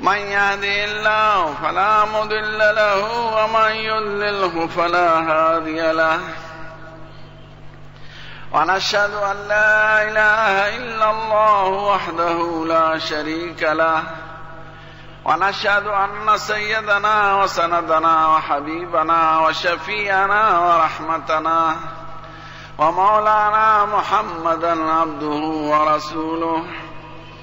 من يهدي الله فلا مضل له ومن يضلله فلا هادي له ونشهد أن لا إله إلا الله وحده لا شريك له ونشهد أن سيدنا وسندنا وحبيبنا وشفينا ورحمتنا ومولانا محمدا عبده ورسوله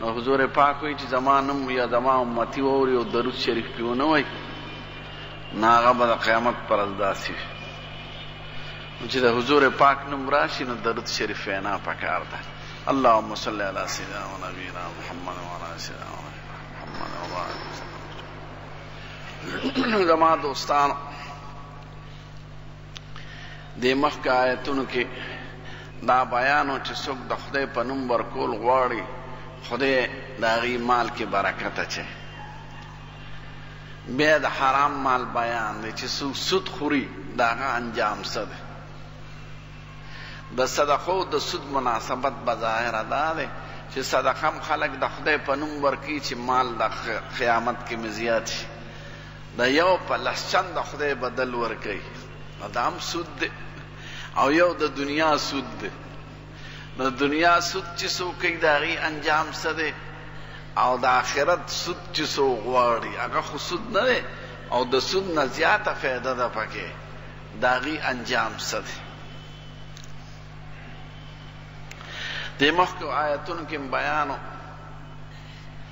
نو حضور پاک وایي چې زما نوم یا زما امتي واوري او درود شریف پرې ونه وایي نو هغه به د قیامت پر ورځ داسې وي نو چې د حضور پاک نوم راشي نو درود شریف وینا پکار ده اللهم صل علی سیدنا و نبینا محمد و علی سیدنا و نبینا محمد و بارک وسلم زما دوستانو دې مخکې آیتونو کې دا بیان و چې څوک د خدای په نوم ورکول غواړي خدای د هغوی مال کې برکت اچوي بیا د حرام مال بیان دی چې څوک سود خوري د هغه انجام څه دی د صدقو د سود مناسبت به ظاهره دا دی چې صدقه هم خلک د خدای په نوم ورکوي چې مال د قیامت کې مې زیات شي د یو په لس چنده خدای بدل ورکوي نو دا هم سود دی او یو د دنیا سود دی نو د دنیا سود چې څوک کوي د هغې انجام څه دی او د آخرت سود چې څوک غواړي هغه خو سود نه دی او د سود نه زیاته فایده ده پکې د هغې انجام څه دی د مخکې آیتونو کې بیان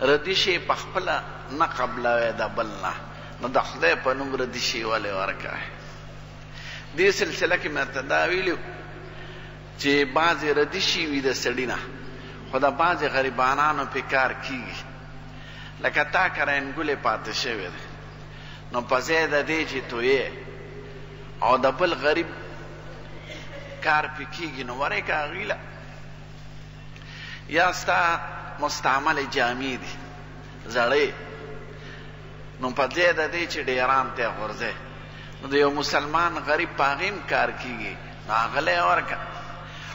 ردی شی په خپله نه قبلوی د بل نه نو د خدای په نوم ردی شی ولی ورکوی دی سلسله کی مې درته دا ویلی وو چی بعضی ردی شی وی د سړی نه خو د بعضی غریبانانو پی کار کیږی لکه تا کراین ګلی پاتی شوی دی نو په ځای د دی چی تویی او د بل غریب کار پی کیږی نو ورکه هغوی له یا ستا مستعملې جامې دي زړې نو په ځای د دې چې ډیران ته غورځې نو د یو مسلمان غریب په هغې هم کار کېږي نو هغه له یې ورکړه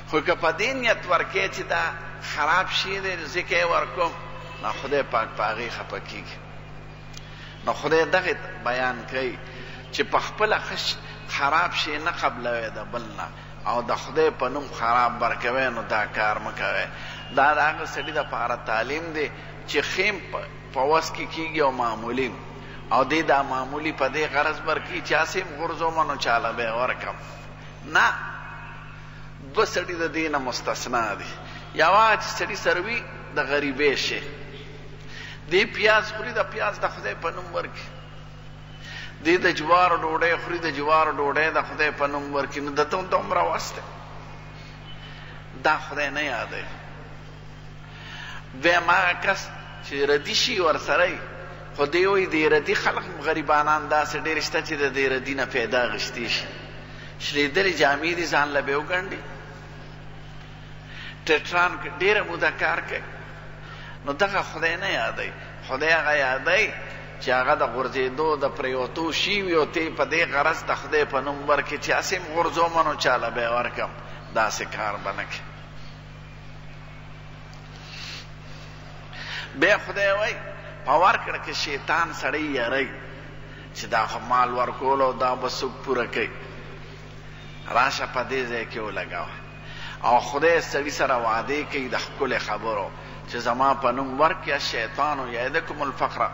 خو که په دې نیت ورکې چې دا خراب شی دی ځکه یې ورکوم نو خدای پاک په هغې خفه کېږي نو خدای دغه بیان کوي چې په خپله خراب شی نه قبلوي د بل نه او د خدای په نوم خراب برکوی نو دا کار مه کوی دا د هغه سړی د پاره تعلیم دی چی خیم په وس کی کیږی او معمولیم او دی دا معمولی په دی غرض برکی چی هسی هم غورځوم نو چاله به یی ورکم نه دوه سړی د دی نه مستثنا دی یو هغه چی سړی سره وی د غریبی شی دی پیاز خوری د پیاز د خدای په نوم ورکی. دی د جوار ډوډۍ خوري د جوار ډوډۍ د خدای په نوم ورکړي نو دته هم دومره وس دی دا خدای نه یادوي دویم هغه کس چې ردي شي ورسره یي خو دی وایي د ردي خلک غریبانان داسې ډېر شته چې د دې ردي نه پیدا غشتي شي شلېدلې جامې دي ځان له به وګنډي ټټران کې ډېره موده کار کوي نو دغه خدای نه یادوي خدای هغه یادوي چې هغه د غورځېدو د پریوتو شي وي او ته په دې غرض د خدای په نوم ورکړې چې هسې هم غورځوم نو چاله به یې ورکړم داسې کار به نه کوي بیا خدای وایي په ورکړه کې شیطان سړی یاروي چې دا خو مال ورکول او دا به څوک پوره کوي راشه په دې ځای کې ولګوه او خدای سړي سره وعدې کوي د ښکلې خبرو چې زما په نوم ورکه شیطان یعدکم الفقر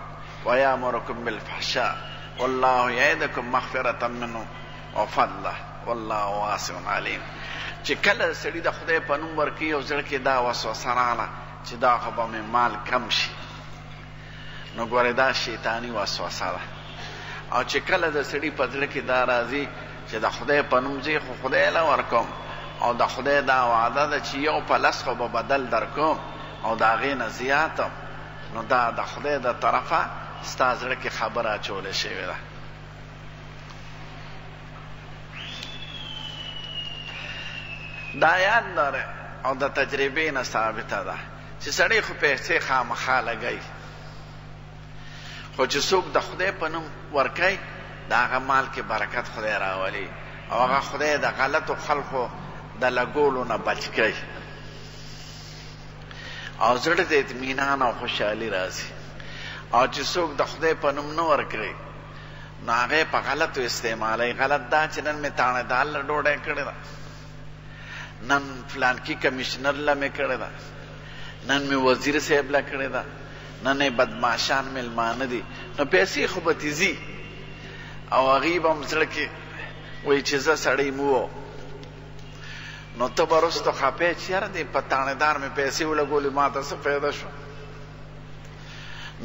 ویامرکم بالفحشاء والله یعدکم مغفرة منه وفضله والله واسع علیم چې کله سړي د خدای په نوم ورکي او زړه کې دا وسوسه رااله چې دا خو به مې مال کم شي نو ګورې دا شیطاني وسوسه ده او چې کله د سړي په زړه کې دا راځي چې د خدای په نوم زه خو خدای له ورکوم او د خدای دا وعده ده چې یو په لس خو به بدل درکوم او د هغې نه زیات نو دا د خدای د طرفه ستا زړه کې خبره اچولی شوې ده دا یاد لرئ او د تجربې نه ثابته ده چې سړی خو پیسې خامخا لګوي، خو چې څوک د خدای په نوم ورکوي، د هغه مال کې برکت خدای راولي او هغه خدای د غلطو خلکو د لګولو نه بچ کوي او زړه ته اطمینان او خوشحالي راځي او چې څوک د خدای په نوم نه ورکوي، نو هغه په غلطو استعمالوي. غلط دا چې نن مې تاڼه د الله ډوډۍ کړې ده. نن فلانکی کمشنر له مې کړې ده نن مې وزیر صاحب له کړې ده نن یې بدماشان مېلمانه دي نو پیسې خو به تې ځي او هغوی به هم زړه کې وایي چې زه سړی مو وم نو ته به وروسته خپه چې یاره دې په تاڼېدار مې پیسې ولګولې ما ته څه پیدا شو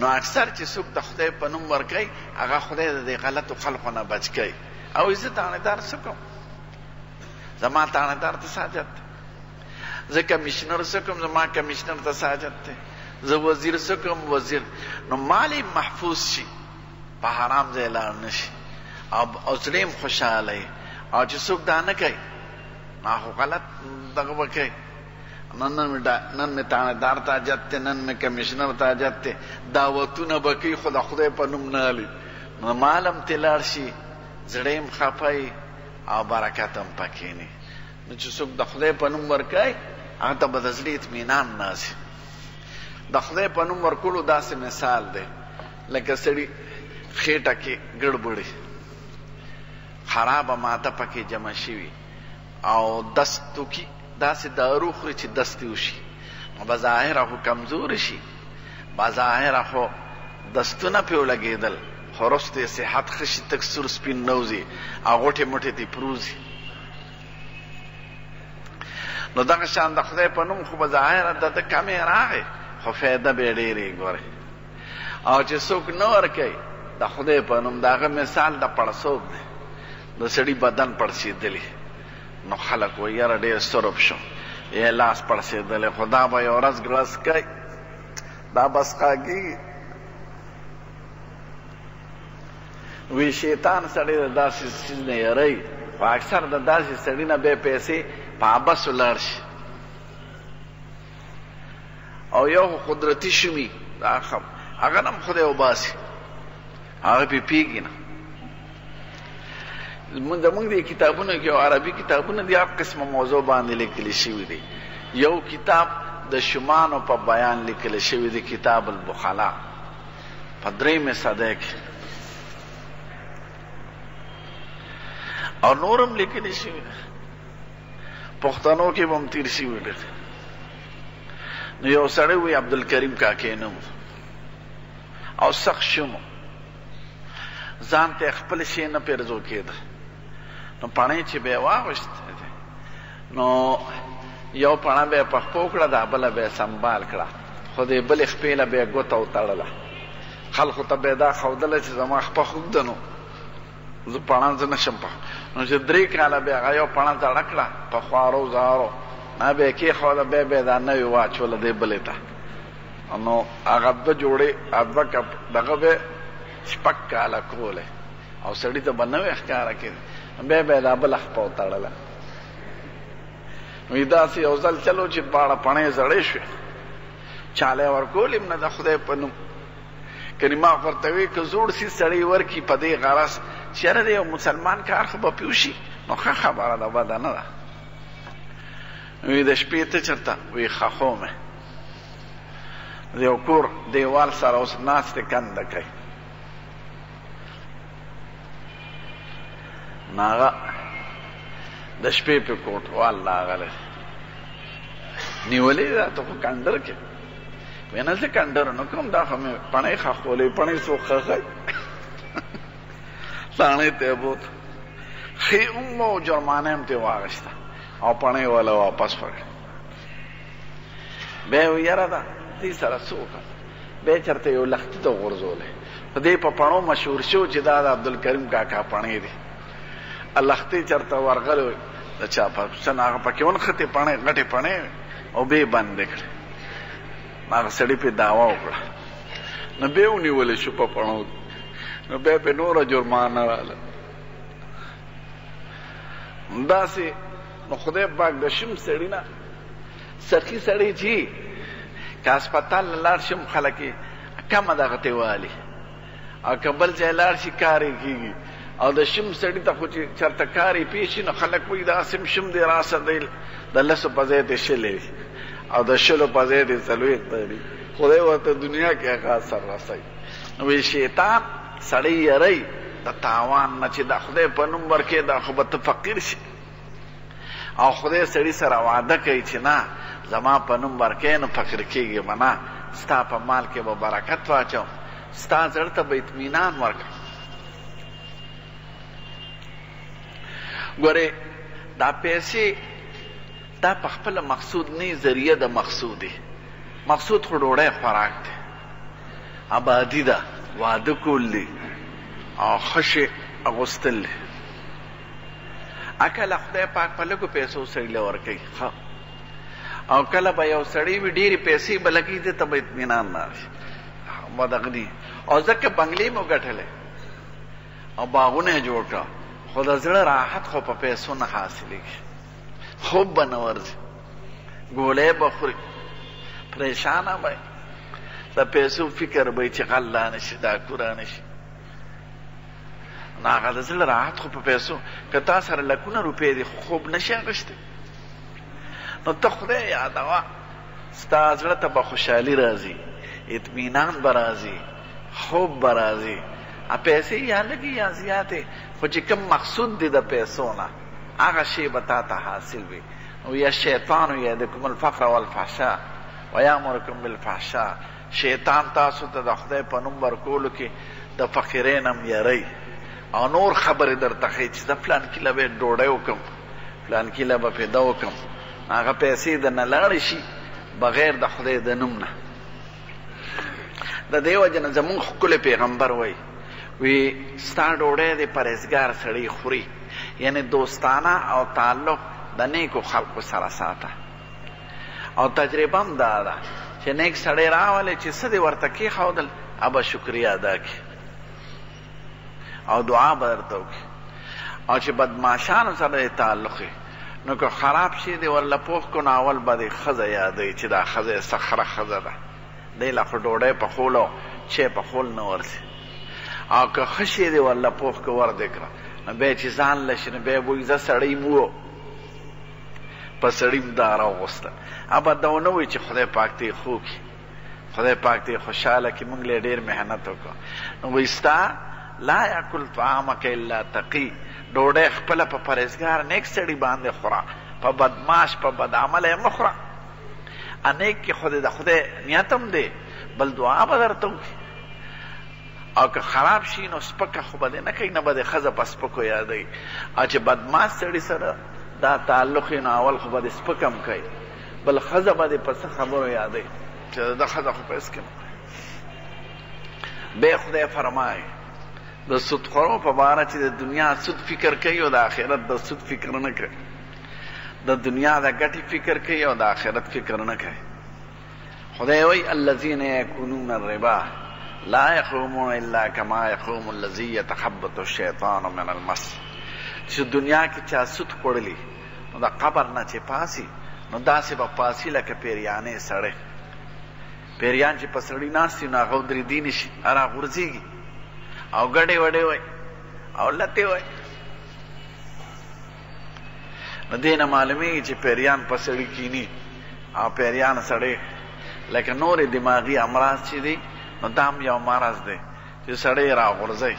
نو اکثر چې څوک د خدای په نوم ورکوي هغه خدای د دې غلطو خلکو نه بچ کوي او زه تاڼېدار څه کوم زما تاڼه دار ته ساجت دی زه کمشنر څه کوم زما کمشنر ته ساجت دی زه وزیر څه کوم وزیر نو مالی محفوظ شي په حرام ځای لاړ نه شي او زړه هم خوشحاله وي او چې څوک دا نه کوي ما خو غلط دغه به کوي نن نن مې تاڼه دار ته حاجت دی نن مې کمشنر ته حاجت دی دعوتونه به کوي خو د خدای په نوم نه هلي نو مالم تې لاړ شي زړه هم خفه او برکت هم پکې نه نو چې څوک د خدای په نوم ورکای هغه ته به د زړه اطمینان ناسي د خدای په نوم ورکولو داسې مثال دی لکه سړي خېټه کې ګړبړي خرابه ماته پکې جمع شوي او دستو کې داسې دارو خوري چې دستي وشي نو به ظاهره خو کمزوري شي، بظاهره خو دستونه پرې ولګېدل، خو وروسته یې صحت ښه شي، تک سور سپین نه وځي او غوټې موټې ترې پروځي. نو دغه شان د خدای په نوم خو به ظاهره د ده کمی راغی، خو فایده به یې ډېرې ګورې. او چې څوک نه ورکوي د خدای په نوم، د هغه مثال د پړسوب دی، د سړي بدن پړسېدلی. نو خلک وایي یاره ډېر سرب شو یې لاس پړسېدلی خو دا به یې ورځ ګړز کوي دا به سقاګېږي وی شیطان سړی د داسې څیز نه یری خو اکثر د داسې سړي نه بې پیسې په عبسو لاړ شي او یو خو قدرتی شمی دا خم هغه نم خدای وباسي هغه پی پیږي نه موږ موږ دې کتابونو کې او عربي کتابونو دې هر قسمه موضوع باندې لیکل شوی دی یو کتاب د شمانو په بیان لیکل شوی دی کتاب البخلا په درې مې صده کې او نورم لیکل شوی دی پښتنو کې به هم تیر شوي وي که نو یو سړی وي عبدالکریم کاکې نوم او سخت شوم ځان ته خپل شی نه پیرزو کېده نو پڼۍ چې به یې واغوستې نو یو پڼه به یې په خپو کړه دا بله به یې سنبال کړه خو دې بلې خپې له به یې ګوته وتړله خلکو ته به یې دا ښودله چې زما خپه خوږده نو زه پڼځ نه شم پخ نو چې درې کاله بیا هغه یو پڼه زړه کړه په خوارو زارو نه به یې کېښوده بیا به یې دا نوې واچوله دې بلې ته نو هغه دوه جوړې دوه کپ دغه به شپږ کاله کولې او سړي ته به نوې ښکاره کېدې بیا به یې دا بله خپه وتړله نو داسې یو ځل چلو چې دواړه پڼې زړې شوې چاله ورکول هم نه د خدای په نوم کني ما خو درته وې که زوړ څيز سړی ورکړي په دې غرض چې یاره د یو مسلمان کار خو به پرې وشي نو ښه خبره ده بده نه ده. وي د شپې ته چرته وي خخو مې د یو کور دیوال سره اوس ناست کند کوي ناغه د شپې په کوټوال لاغله نیولې ده ته په کندر کې وینا زه کنډر نه کوم دا خو مې پڼې خښولې پڼې سو خښی تاڼې ته بوت خې هم او جرمانه هم ته واغشته او پڼې ولا واپس پړ به یاره دا دې سره څوک به چرته یو لخت ته غورځولې په دې په پڼو مشهور شو چې دا د عبدالکریم کاکا پڼې دي لښتې چرته ورغلې وې، د چا په کوڅه نه هغه پکې ونښتې، پڼې، غټې پڼې وې او بې یې بندې کړې، نو هغه سړي پرې دعوا وکړه، نو بیا ونیول شو په پڼو کې، نو بیا پرې نوره جرمانه راغله، همداسې نو خدای پاک د شم سړي نه سخي سړی چي که هسپتال لاړ شم خلک یې کمه دغتې والي. او که بل ځای لاړ شي کار یې کېږي او د شم سړي ته خو چې چېرته کار یې پېښ شي نو خلک وایي دا سم شم دی راسه دی د لسو په ځای دې شل وي او د شلو په ځای دې څلوېښت تړي خدای ورته دنیا کې هغه اثر رسوي نو وایي شیطان سړی یروي د تاوان نه چې دا خدای په نوم ورکوې دا خو به ته فقیر شې. او خدای سړي سره وعده کوي چې نه زما په نوم ورکوې نو فقیر کېږې به نه، ستا په مال کې به برکت واچوم، ستا زړه ته به اطمینان ورکړم. ګورې دا پیسې دا په خپله مقصود نه وي، ذریعه د مقصود وي، مقصود خو ډوډۍ خوراک دی، ابادي ده، واده کول دي او ښه شی اغوستل دي. اکله خدای پاک په لږو پیسو سړي له ورکوي ښه او کله به یو سړی وي ډېرې پیسې به لګي دې ته به اطمینان نه شي به دغه دي او ځکه بنګلې مو ګټلې او باغونه یې جوړ کړه خو د زړه راحت خو په پیسو نه حاصلېږي خوب به نه ورځي ګولۍ به خوري پریشانه به د پیسو فکر به چې غلا نه شي دا کورا نه شي نو هغه د زړه راحت خو په پیسو که تا سره لکونه روپۍ دي خو خوب نه شي اخیستی نو ته خدای یادوه ستا زړه ته به خوشحالي راځي اطمینان به راځي خوب به راځي پیسې یا لږې یا زیاتې خو چې کوم مقصود دی د پیسو نه هغه شی به تا ته حاصل وي او یا شیطان یا د کوم الفقر والفحشا ویامرکم بالفحشا شیطان تاسو ته د خدای په نوم ورکولو کې د فقیرۍ نه میری او نور خبرې درته ښیي چې زه فلانکي له به ډوډۍ وکړم، فلانکي له به فدا وکړم، نو هغه پیسې درنه لاړې شي بغیر د خدای د نوم نه. د دې وجې نه زموږ ښکلی پیغمبر وایي، وي ستا ډوډۍ دې پرهېزګار سړی خوري، یعنې دوستانه او تعلق د نېکو خلقو سره ساته. او تجربه هم دا ده چې نیک سړی راولې چې څه دې ورته کېښودل هغه به شکریه ادا کړي او دعا به درته وکړي او چې بدمعاشانو سره دې تعلق وي نو که خراب شي دې ورله پوه کړو نو اول به دې ښځه یادوي چې دا ښځه یې څه خره ښځه ده دی له خو ډوډۍ پخول او چای پخول نه ورځي او که ښه شی دی ورله پوخ که ور دې کړه نو بیا چې ځان له شي نو بیا به وایي زه سړی مو په سړي هم دا راوغوسته. ابا دا ونه وایي چې خدای پاک ته یې ښو کړي، خدای پاک ته یې خوشحاله کړي، موږ له یې ډېر محنت وکړ. نو وایي ستا لا یاکل طعامک الا تقي، ډوډۍ خپله په پرهېزګار نېک سړي باندې خوره، په بدمعاش، په بدعمله یې مه خوره. ا نېک کې خو دې د خدای نیت هم دی، بل دعا به درته وکړي. او که خراب شي نو سپکه خو به دې نه کوي، نه به دې ښځه په سپکو یادوي او چې بدماش سړي سره دا تعلق وي نو اول خو به دې سپکه هم کوي، بل ښځه به دې په څه خبرو یادوي چې د ده ښځه خو په هېڅ کې نه ده. بیا خدای فرمایي، د سودخورو په باره چې د دنیا سود فکر کوي او د آخرت د سود فکر نه کوي، د دنیا د ګټې فکر کوي او د آخرت فکر نه کوي. خدای وایي، الذین یکولون الربا لا یقومون الا کما یقوم الذی یتخبطه الشیطان من المس، چې دنیا کې چا سود خوړلی نو د قبر نه چې پاڅي نو داسې به پاڅي لکه پېریانی سړی، پېریان چې په سړي ناست وي نو هغه ودرېدی نه شي، راغورځېږي او ګډې وډې وایي او لتې وایي. نو دې نه معلومېږي چې پېریان په سړي کیني او پېریان سړی لکه نورې دماغي امراض چې دي نو دا هم یو مرض دی چې سړی یې راغورځوي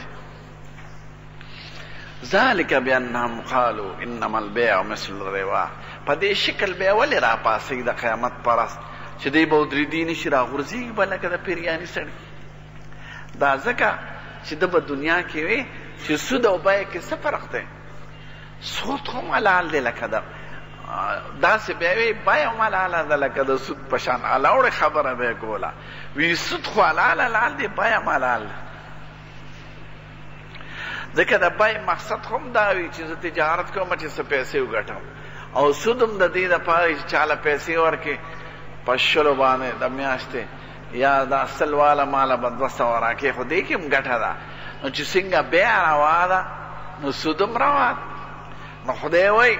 ذلک بانهم قالوا انما البيع مثل الربا په دې شکل بیا ولې راپاڅي د قیامت پرست چې دی به ودرېدي نشي راغورځېږي به لکه د پېریاني سړي دا ځکه چې ده په دنیا کې وې چې سود او بیه کې څه فرق دی سود هم حلال دی لکه ده داسې بیا وی بیا هم حلاله ده لکه د سود په شان علاوړې خبره به یې کوله وی سود خو حلال حلال دی بیا هم حلال ده ځکه د بای مقصد هم دا وي چې زه تجارت کوم چې څه پیسې وګټم او سود هم د دې لپاره چې چاله پیسې ورکې په شلو باندې د میاشتې یا دا سل واله ماله به دوه سوه راکې خو دې کې هم ګټه ده نو چې څنګه بیعه روا ده نو سود هم روا ده نو خدای وایي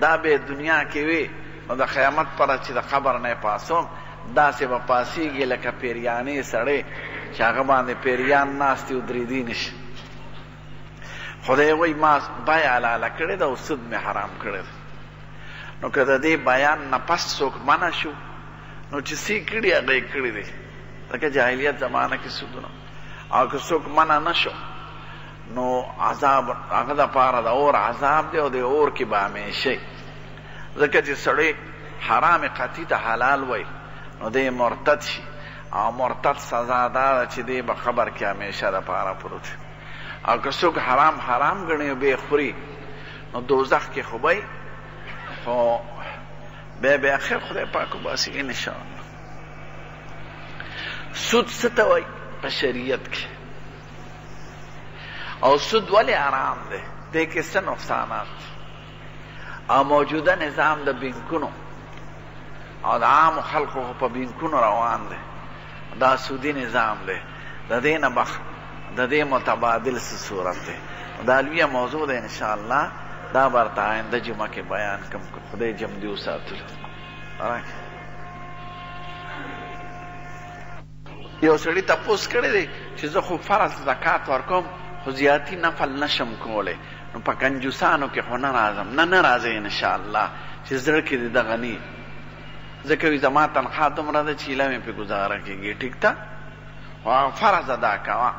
دا به دنیا کې وي نو د قیامت پر چې د قبر نه پاسوم داسې به پاسیږي لکه پیریانې سړی چې هغه باندې پیریان ناست او درېدی نشي خدای وایي ما بیه حلاله کړې ده او سود مې حرام کړی ده نو که د دې بیان نه پس څوک منع شو نو چې څۀ کړي هغه يې کړي دي ځکه جاهليت زمانه کې سودونه او که څوک منع نه شو نو عذاب هغه د پاره د اور عذاب دی او د اور کې به همېشه ځکه چې سړی حرام قطعي ته حلال وای نو دی مرتد شي او مرتد سزا دا ده چې دی به قبر کې همېشه د پاره پروت وي او که څوک حرام حرام ګڼي او بیا خوري نو دوزخ کې خو به خو بیا بیا خیر خدای پاک وباسي ان شاء الله سود څه ته وایي په شریعت کې او سود ولې حرام دی دې کې څه نقصانات او موجوده نظام د بینکونو او د عام خلکو په بینکونو روان دی دا سودی نظام دی د دې نه مخ د دې متبادل څه صورت دی نو دا لویه موضوع ده ان شاء الله دا به درته آینده جمعه کې بیان کړم که خدای ژوندي وساتلو. یو سړي تپوس کړی دی چې زه خو فرض زکات ورکوم خو زیاتي نفل نه شم کولی نو په کنجوسانو کې خو نه راځم. نه نه راځې ان شاء الله چې زړه کې دې دغه نه وي. ځکه وي زما تنخواه دومره ده چې ایله مې پرې ګوزاره کېږي، ټیک ده، خو هغه فرض ادا کوه.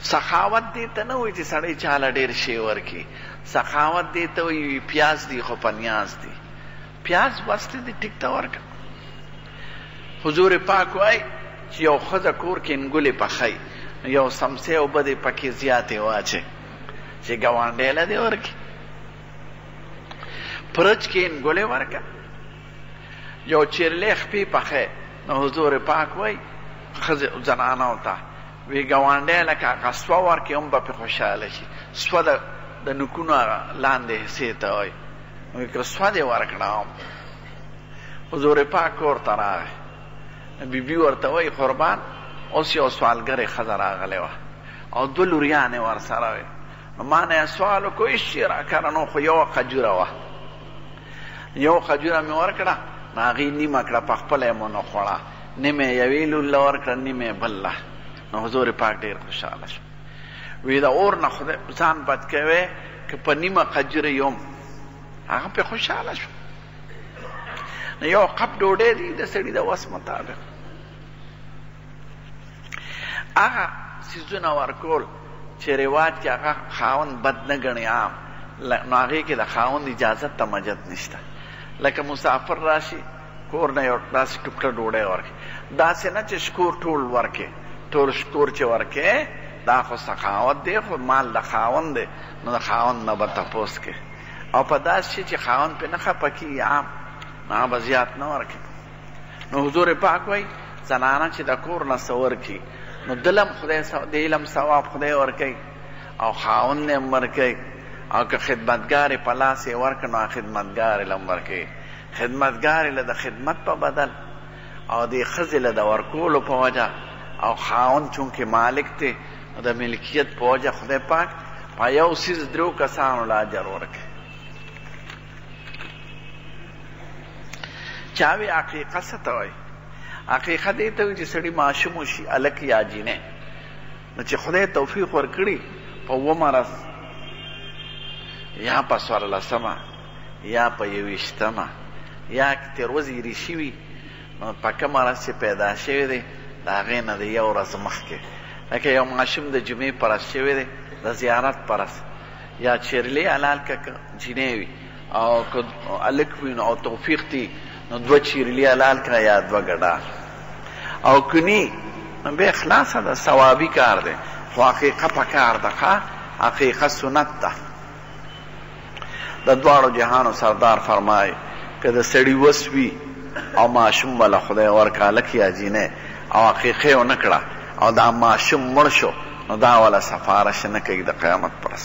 سخاوت دې ته نه وایي چې سړی چا له ډېر شی ورکړي، سخاوت دې ته وایي وي پیاز دي خو په نیاز دي، پیاز بس ته دي ټیک ته ورکړه. حضور پاک وایي چې یو ښځه کور کې انګولې پخوي، نو یو څمڅۍ اوبه دې پکې زیاتې واچوي چې ګاونډی له دې ورکړي. پرچ کین ګولې ورکه یو چیرلې خپې پخې نو حضور پاک وای خزه زنانه وتا وی ګوانډه لکه غسوا ورکه هم په خوشاله شي سو د د نکونو لاندې حصے ته وای نو که سو دې ورکړه حضور پاک ور تراه بی بی ورته وای قربان اوس یو سوالګر خزر راغلی و او دو لوریانې ورسره وي ما نه یې سوال وکړو هېڅ شی راکره نه و خو یوه خجوره وه یوه خجوره مې ورکړه نو هغې نیمه کړه په خپله یې مو نه خوړه نیمه یې یوې لور له ورکړه نیمه یې بل له نو حضور پاک ډېر خوشحاله شو وی د اور نه خدای ځان بد کوي که په نیمه خجوره یوم هغه پې خوشحاله شو نو یو قب ډوډۍ دی د سړي د وس مطابق هغه څیزونه ورکول چې رواج کې هغه خاوند بد نه ګڼي عام نو هغې کې د خاوند اجازت ته مجد نشته لکه مسافر راشي کور نه یو داسې ټوکړه ډوډۍ ورکړي داسې نه چې شکور ټول ورکړي ټول شکور چې ورکړي دا خو سخاوت دی خو مال د خاوند دی نو د خاوند نه به تپوس کوي او په داسې شي چې خاوند پرې نه خپه کېږي عام نو هغه به زیات نه ورکړي نو حضور پاک وایي زنانه چې د کور نه څه ورکړي نو ده له هم خدای دې له هم ثواب خدای ورکوي او خاوند نه هم ورکوي او که خدمتګارې په لاس یې ورکړه نو خدمتګارې له هم ورکوي خدمتګارې له د خدمت په بدل او دې ښځې له د ورکولو په وجه او خاوند چونکې مالک دی نو د ملکیت په وجه خدای پاک په یو څیز درو کسانو له اجر ورکوي چا وی عقیقه څه ته وایي؟ عقیقه دې ته وایي چې سړي ماشوم وشي، هلک یا جینۍ. نو چې خدای توفیق ورکړي په اووم ورځ یا په څوارلسمه یا په یوویشتمه یا که تېر ورځ ایرې شوي نو په کومه ورځ چې پیدا شوی دی د هغې نه د یو ورځ مخکې لکه یو ماشوم د جمعې په ورځ شوی دی د زیارت په ورځ يا چيرلي حلال که جينۍ وي او که هلک وي او توفيق دي نو دوه چيرلي حلال که يا دوه ګډا او که ني نو بيا خلاصه ده ثوابي کار دی خو عقيقه پکار ده ښه عقيقه سنت ده د دواړو جهانو سردار فرمايي که د سړي وس وي او ماشوم وله خدای ورکړه هلک يا جينۍ او عقیقه یې ونه کړه او دا ماشوم مړ شو نو دا وله سفارش نه کوي د قیامت په ورځ.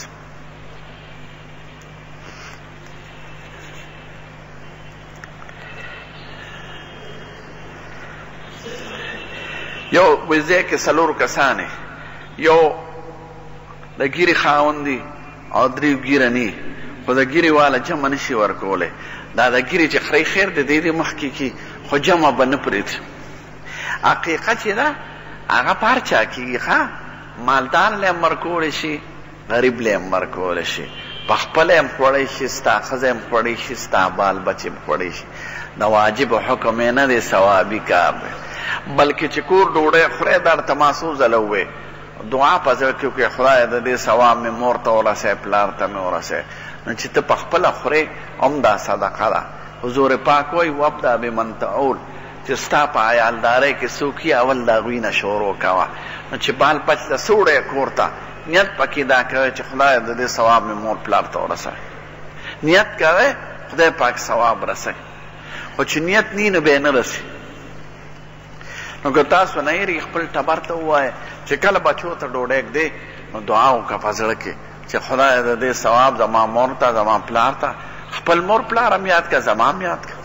یو وزې کې څلور کسان یو د ګیري خاوند دي او درې ګیره ني خو د ګیري والا جمع نشي ورکولی دا د ګیري چې خرۍ خیر دی دی دې مخکې کي خو جمع به نه پرېږدي عقیقه چی ده هغه په هر چا کیږي ښه مالدار له هم ورکولی شي غریب له هم ورکولی شي په خپله هم خوړی شي ستا ښځه هم خوړی شي ستا بال بچ هم خوړی شي د واجب حکم یې نه دی ثوابي کار دی بلکې چې کور ډوډۍ خورې درته ما څو ځله ووې دعا په زړه کې وکړې خدایه د دې ثواب مې مور ته ورسوې پلار ته مې ورسوې نو چې ته په خپله خورې همدا صدقه ده حضور پاک وایي وابدا بمن تعول چې ستا په عيالدارۍ کې څوک يي اول د هغوي نه شروع کوه نو چې بال پچ ته څه وړی کور ته نيت پکې دا کوی چې خدايه د دې ثواب مې مور پلار ته ورسوی نيت کوی خدای پاک ثواب رسوی خو چې نيت ني نو بيا نه رسي نو که تاسو نه يري خپل ټبر ته ووایه چې کله بچو ته ډوډۍ ږدې نو دعا وکړه په زړه کې چې خدايه د دې ثواب زما مور ته زما پلار ته خپل مور پلار هم ياد کړه زما هم ياد کړه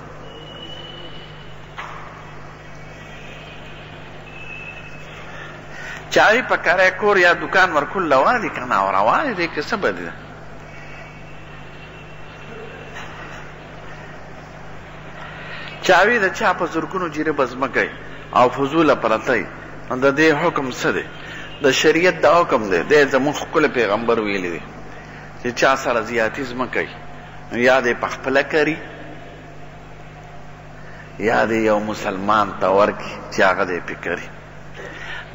چاوی په کرای کور یا دکان ورکول لوا دي کنه او روان دي که څه بد دي چاوی د چا په زرګونو جیره بزمګي او فضول پرته نو د دې حکم څه دی د شریعت دا حکم دی د زموږ خپل پیغمبر ویلی دی چې چا سره زیاتي ځمکه وي نو یا دې په خپله کري یا دې یو مسلمان ته ورکړي چې هغه دې پې کري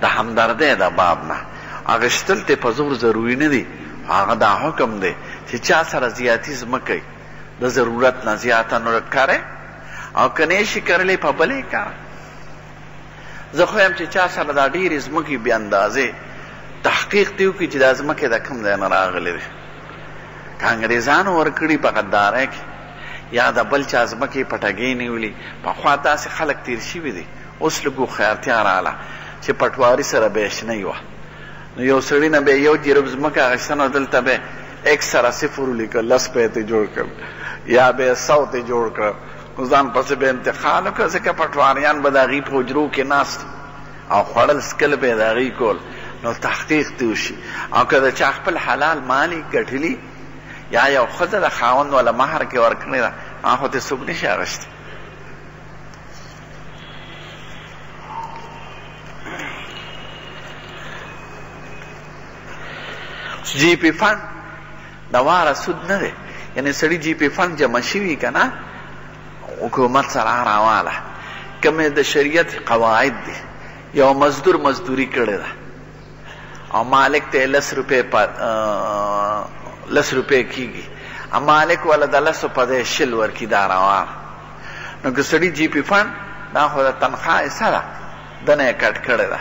د همدردۍ د باب نه اخیستل ترې په زور ضروري نه دي هغه دا حکم دی چې چا سره زیاتي ځمکه وي د ضرورت نه زیاته نو کری او که نه شي کرلی په بل یې کره زه خو وایم چې چا سره دا ډېرې ځمکې بې اندازې تحقیق دې وکړي چې دا ځمکې د کوم ځای نه راغلې دي که انګریزانو ورکړي په غدارۍ کې یا د بل چا ځمکې په ټګۍ نیولي پخوا داسې خلک تېر شوي دي اوس لږ هوښیارتیا راغله چې پټواري سره به اشنۍ وه نو یو سړي نه به یې یو جریب ځمکه اخیسته نو دلته به ایکس سره صفر ولیکه لس به یې ترې جوړ کړل یا به یې سو ترې جوړ کړل نو ځان پسې به انتقال وکړ، ځکه پټواریان به د هغوی په حجرو کې ناست او خوړل څښل به یې د هغوی کول، نو تحقیق دې وشي او که د چا خپل حلال مال یې ګټلي یا یو ښځه د خاوند والا مهر کې ورکړې ده، هغه خو ترې څوک نه شي اخیستی. جي پي فنډ دا واره سود نه دی یعنی سړی جی پی فنډ جمع شوی کنه حکومت سره راواله کوم د شریعت قواعد دي یو مزدور مزدوری کړی ده او مالک ته لس روپې لس روپې کیږي او مالک ولا د لسو په ځای شل ورکي دا روان نو که سړي جی پی فنډ دا خو د تنخواه حصه ده دنه یې کټ کړې ده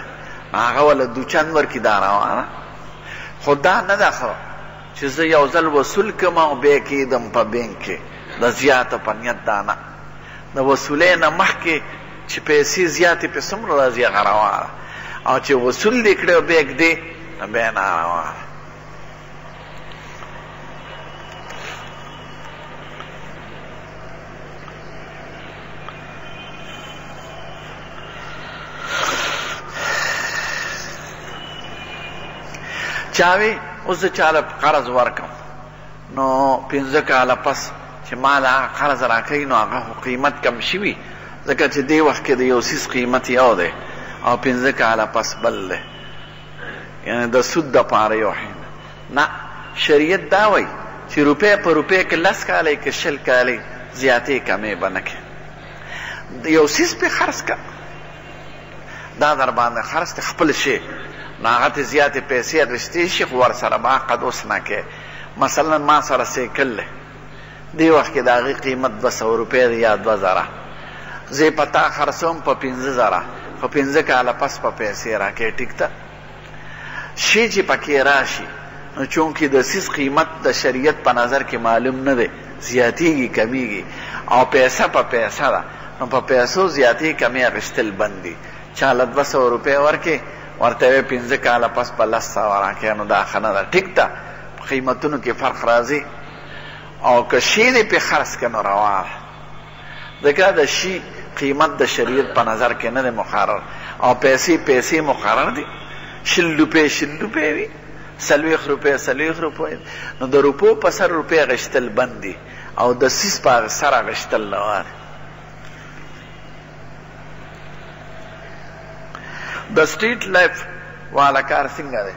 نو هغه وله دوچند ورکړي دا روانه خو دا نه ده ښه چې زه یو ځل وصول کړم او بیا کېږدم په بانک کې د زیاته په نیت دا نه د وصولۍ نه مخکې چې پیسې زیاتې پې څومره راځي هغه روا ده او چې وصول دې کړې او بیا ږدې نو بیا ناروا ده چاوي اوس زه چاله قرض ورکم نو پنځه کاله پس چې ما دا قرض راکوي نو هغه قیمت کم شوي ځکه چې دې وخت کې د یو سیس قیمت یو دی او پنځه کاله پس بل دی یعنی د سود دپاره یو حین نه شریعت دا وای چی روپی په روپی که لس کاله که شل کاله زیاتی کمی به نه کړي یو سیس په خرڅ کا دا در باندې خرڅ ته خپل شي ناغه ته زیات پیسې اخیستې شي خو ور سره ما قد اوس نه کې مثلا ما سره سیکل له دې وخت کې د هغې قیمت دوه سوه روپۍ دی یا دوه زره، زه یې په تا خرڅوم په پنځه زره، خو پنځه کاله پس په پیسې راکړې ټیک ده؟ شی چې پکې راشي نو چونکې د څیز قیمت د شریعت په نظر کې معلوم نه دی، زیاتېږي کمېږي او پیسه په پیسه ده، نو په پیسو زیاتې کمې اخیستل بند دي، چا له دوه سوه روپۍ ورکړې ورته وایې پنځه کاله پس په لس سوه راکړه نو دا ښه نه ده ټیک ده په قیمتونو کې فرق راځي، او که شي دې پرې خرڅ کړه نو روا ده، ځکه د شي قیمت د شریعت په نظر کې نه دی مقرر او پیسې پیسې مقرر دي، شل روپۍ شل روپۍ وي، څلوېښت روپۍ څلوېښت روپۍ وي، نو د روپو په سر روپۍ اخیستل بند دي او د څیز په سر اخیستل روا دي. د سټریټ لایف والا کار څنګه دی؟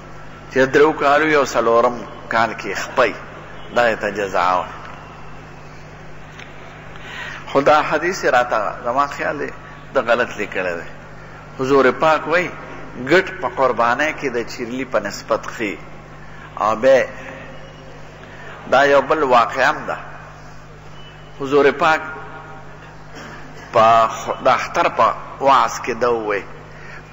چې د درو کالو وي او څلورم کال کې خپي دغه ته جزا وه خو دا حدیث راته زما خیال دی د غلط لیکلی دی حضور پاک وای ګټ په قربانۍ کې د چیرلی په نسبت خي او به دا یو بل واقعام ده حضور پاک په د اختر په واعظ کې ده ووی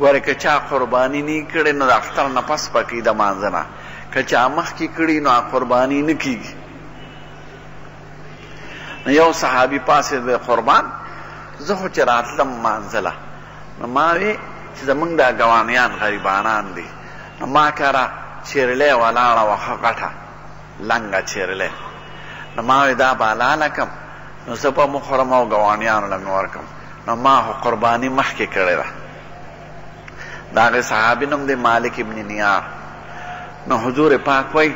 ګوره که چا قرباني نه وي کړې نو د اختر نه پس به کوي د لمانځه نه که چا مخکې کړي وي نو هغه قرباني نه کېږي نو یو صحابي پاڅېد ویې قربان زه خو چې راتلم لمانځه له نو ما وې چې زمونږ دا ګاونډیان غریبانان دي نو ما کره چیرلې ولاړه وه ښه غټه لنګه چیرله نو ما وی دا بالا لکم نو زه به مخورم او ګوانیانو له می ورکم نو ما خو قربانی مخکی کړی ده د هغه صحابی نوم دی مالک ابن نیار نو حضور پاک وای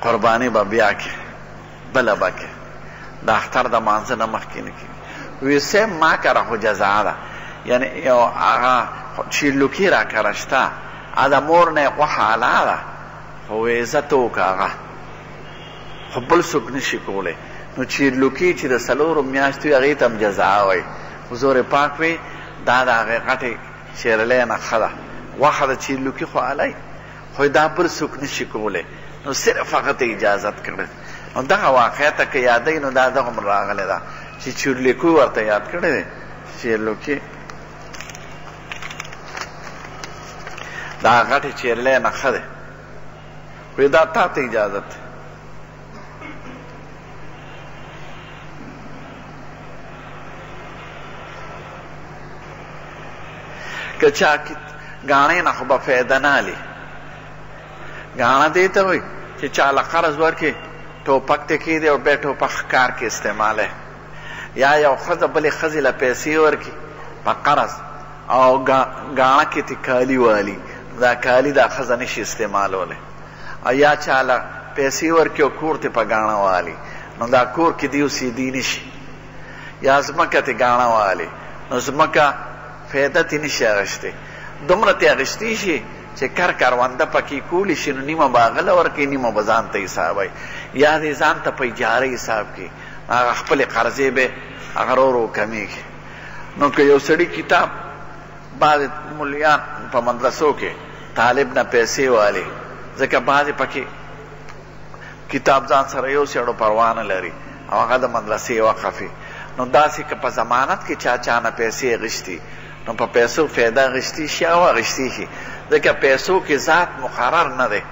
قربانی به بیا کی بل به کی د اختر د مانځه نه مخکی نه کی وی سه ما کرا خو جزا ده یعنی یو هغه چې لوکی را کرشتا ادا مور نه غوښه حلاله هو عزت وکه هغه خو بل څوک نشي کولی نو چې لوکي چې د څلورو میاشتو وي هغې ته هم جزا وایي حضور پاک وي دا د هغې غټې چیرلې نه ښه ده غوښه د چې لوکي خو الی خو دا بل څوک نشي کولی نو صرف هغه ته اجازت کړی نو دغه واقعه ته که یادوي نو دا دغه راغلې ده چې چیرلیکو ورته یاد کړی دی چیرلوکي دا غټې چیرلې نه ښه دی وی دا تا ته اجازت دی که چا ګاڼې نه خو به فایده نه لي ګاڼه دې ته وایي چې چا له قرض ورکړي ټوپک ته کېږدي او بیا ټوپک ښکار کې استعماله یا یو ښځه بلې ښځې له پیسې ورکړي په قرض او ګاڼه کې ترې کالي والي نو دا کالي دا ښځه نه شي استعمالولی او یا چا له پیسې ورکړي او کور ترې په ګاڼه والي نو دا کور کې دی اوسېدی نه شي یا ځمکه ترې ګاڼه والي نو ځمکه فایده ترې نه شي اخیستی دومره ترې اخیستی شي چې کر کرونده پکې کولی شي نو نیمه به هغه له ورکوي نیمه به ځان ته حسابوي یا دې ځان ته په اجاره حساب کړي هغه خپلې قرضې به هغه رو رو کمېږي نو که یو سړي کتاب بعضې ملیان په مدرسو کې طالب نه پیسې والي ځکه بعضې پکې کتاب ځان سره یو سړو پروا نه لري او هغه د مدرسې وقفي نو داسې که په ضمانت کې چا چا نه پیسې غشتي نو په پیسو فایده غشتي شي او غشتي شي ځکه پیسو کې ذات مقرر نه دی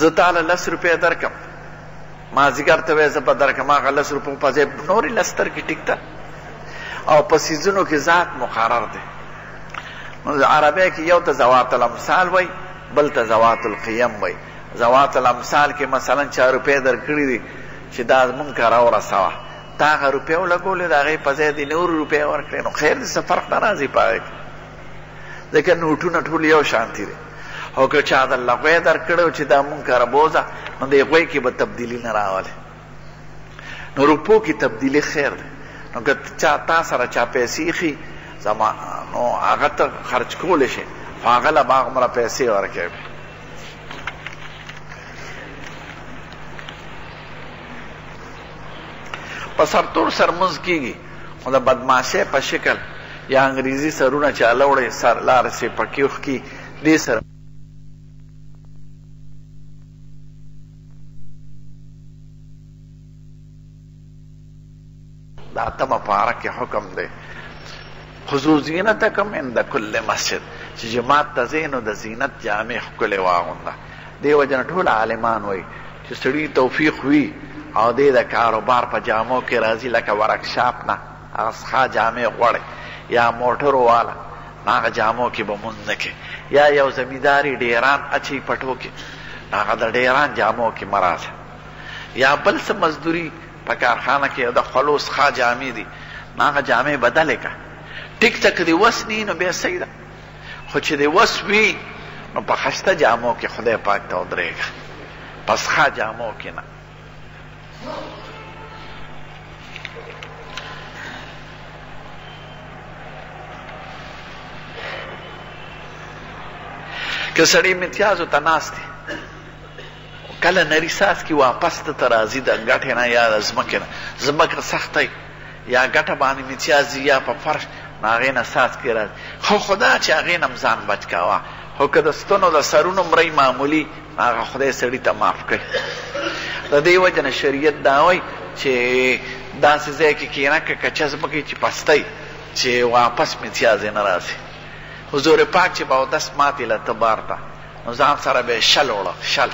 زه تاله لس روپۍ درکم مازیګر ته وایې زه به درکم هغه لس روپو په ځای نورې لس سترګې ټیک ده او په څیزونو کې ذات مقرر دی نو عربی کې یو ته ذوات الامثال وایي بل ته ذوات القیم وایي ذوات الامثال کې مثلا چا روپۍ درکړي دي چې دا مونږ ته راورسوه تا هغه روپۍ ولګولې د هغې په ځای دې نورې روپۍ ورکړې نو خیر دې څه فرق نه راځي په هغې کې ځکه نوټونه ټول یو شانتي دي او که چا د لغوی درکړو چې دا مونږ کره بوزه نو د غوی کې به تبدیلی نه راولي نو روپو کې تبدیلی خیر دی نو که چا تا سره چا پیسې خي زما نو هغه ته خرج کول شي خو هغه له باغ مره پیسې ورکوي په سرتور سرمز کیږي خو د بدمعاشۍ په شکل یا انګریزي سرونه چې اله وړی سر لار سې په کې اوښکي دې سره. د اتمه پاره کې حکم دی خذو زینتکم عند کل مسجد چې جماعت ته ځئ نو د زینت جامې ښکلې واغونده دې وجه نه ټول عالمان وايي چې سړي توفيق وي او دې د کاروبار په جامو کې راځي لکه ورکشاپ نه هغه سخا جامې غوړې يا موټرو والا نو هغه جامو کې به مونځ نه کوي يا يو زميداري ډيران اچوي پټو کې نو هغه د ډيران جامو کې مه راځه يا بل څه مزدوري په کارخانه کې د خلو سخا جامې دي نو هغه جامې بدلې که ټيک ټک دې وس ني نو بیا صحیح ده خو چې دې وس وي نو په خسته جامو کې خدای پاک ته ودرېږه په سخا جامو کې نه که سړی امتیازو ته ناست دی کله نری ساز کی واپس ده ته راځی ده ګټی نه یا ده زمکی نه زمکه سخته وی یا ګټه باندی میتیا ځی یا په فرش نو هغی نه ساز کی راځی خو خو دا چی هغی نه هم ځان بچ کاوه خو که ده ستنو ده سرونو مری معمولی نو هغه خدای سړی ته معاف کړی ده دی وجه نه شریعت دا وایی چی داسی ځای کی کینه که کچه زمکی چی پسته وی چی واپس میتیا ځی نه راځی حضور پاک چی به اودس ماتی له ته بار ته نو ځان سره به یې شل وړه، شل،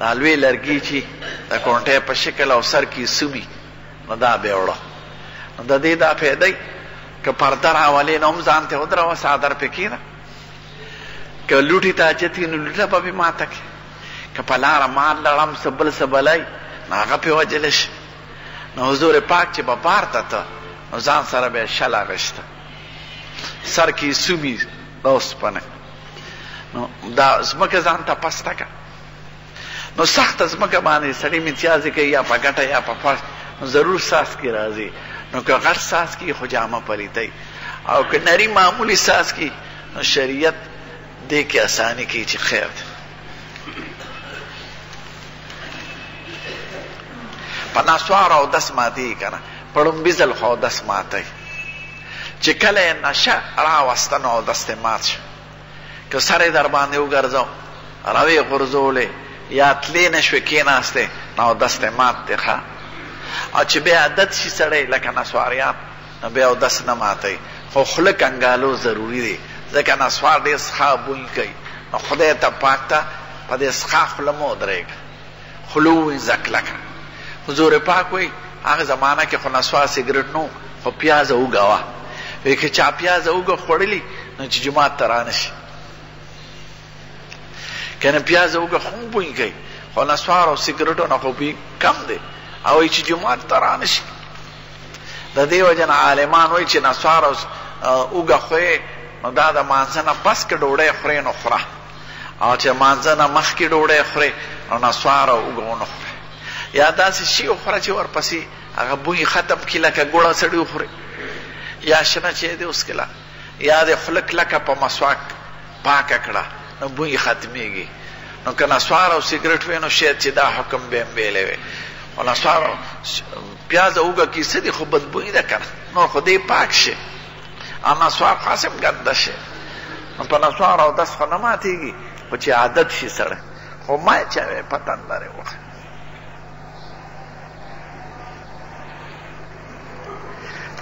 دا لوې لرګي چي د کونټۍ په شکل او سر کي یې سوم وي نو دا به یې وړه. نو د دې دا فایده وي که پرده راولې نو هم ځان ته ودروه څادر پرې کښېنه، که لوټي ته حاجت وي نو لوټه به پرې ماته کړې، که په لاره مال لړم څه بل څه بلا وي نو هغه پرې وژل شي. نو حضور پاک چي به بار ته ته نو ځان سره به یې شل اغوسته، سر کي یې سوم وي د اوسپني. نو دا زمکه ځان ته پسته کا نو سخت زمکه باندې سړی میتیازې کوي یا په ګټه یا په فرق نو ضرور ساس کې راځي نو که غټ ساس کې خو جامه پلیتای او که نری معمولی ساس کې نو شریعت دې کې اساني کوي چې خیر دی په ناسوار او دس ماتې کنه په ړومبي ځل خو دس ماتې چې کله یې نشه راوسته نو اودس دې مات شو، که سر یې درباندې وګرځاو، راویې غورځولې یا تلې نه شوې کېناستې نو اودس دې مات دی ښه او چې بیا عادت شي سړی لکه نسواریان نو بیا اودس نه ماتوي خو خوله کنګالو ضروري دی ځکه نسوار ډېر څښاک بوی کوي نو خدای ته پاک ته په دې څښاک خوله مه ودرېږه خلو وینځه کلکه حضور پاک وای هغه زمانه کې خو نسوار سګرټ نه وو خو پیازه اوږه وه وای که چا پیازه اوږه خوړلي نو چې جماعت ته رانشي کنه پیازه اوږه خو بوی کوي خو نسوار او سګرټو نه خو بوی کم دی او چې جماعت ته رانشي د دې وجه نه عالمان وای چې نسوار او اوږه خورې نو دا د مانځه نه پس که ډوډۍ خورې نو خوره او چې لمانځه نه مخکې ډوډۍ خورې نو نسوار او اوږه ونه خورې یا داسې شي وخوره چې ورپسې هغه بوی ختم کړي لکه ګوړه سړي وخوري یا شنه چای دې وڅښله یا دې خوله کلکه په مسواک پاکه کړه نو بوی ختمېږي نو که نسوار او سګرټ وی نو شاید چې دا حکم به هم ویلی وی او نسوار پیاز اوږه کې څه دي خو بدبویي ده که نه نور خو دې پاک شي نسوار خاص هم ګنده شی نو په نسوار اودس خو نه ماتېږي خو چې عادت شي سړی خو ما یې چا وې په تندر یې وخه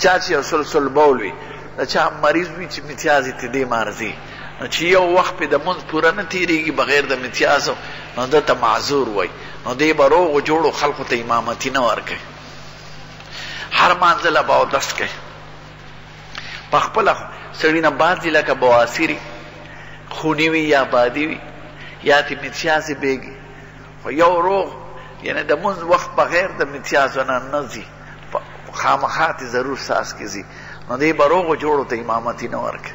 چا چې یو سلسل بول وي د چا مریض وي چې متیازې ته دې مارځي نو چې یو وخت پې د مونځ پوره نه تېرېږي بغیر د متیازو نو ده ته معذور وایي نو دی به روغو جوړو خلکو ته امامتي نه ورکوي هر مانځه له به اودس کوي په خپله سړي نه باد دي لکه بواسيري خوني وي یا بادي وي یا تي متیازې بېږي خو یو روغ یعنی د مونځ وخت بغیر د متیازو نه نه ځي خامخا تي ضرور ساس کې ځي نو دی به روغو جوړو ته امامتي نه ورکړي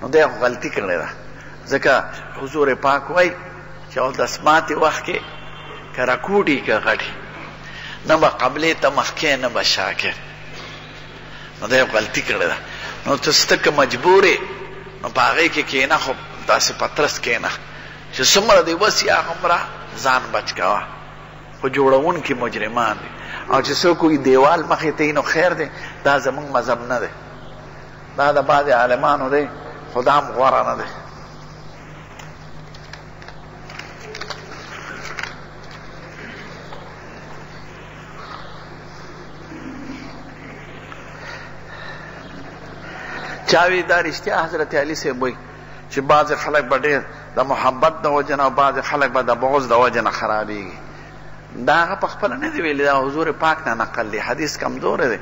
نو دی خو غلطي کړې ده ځکه حضور پاک وای چې او د اسمات وخت کې کرا کوډي کا غټي نه به قبلې ته مخکې نه به شاکر نو دی غلطي کړې ده نو ته ستک مجبورې نو په هغې کې کېنه خو داسې پترس کېنه چې څومره دی وس یا همره ځان بچ کوه خو جوړونکي مجرمان دي او چې څوک دیوال مخې ته نو خیر دی دا زمونږ مذهب نه دی دا د بعضې عالمانو دی خو دا هم غوره نه دی چاوی دا رشتیا حضرت علی سے بوئی چې بعض خلک به ډېر د محبت د وجنه او بعض خلک به د بغض د وجنه خرابېږي دا هغه په خپله نه دی ویلي، دا حضور پاک نه نقل دی، حدیث کمزوری دی،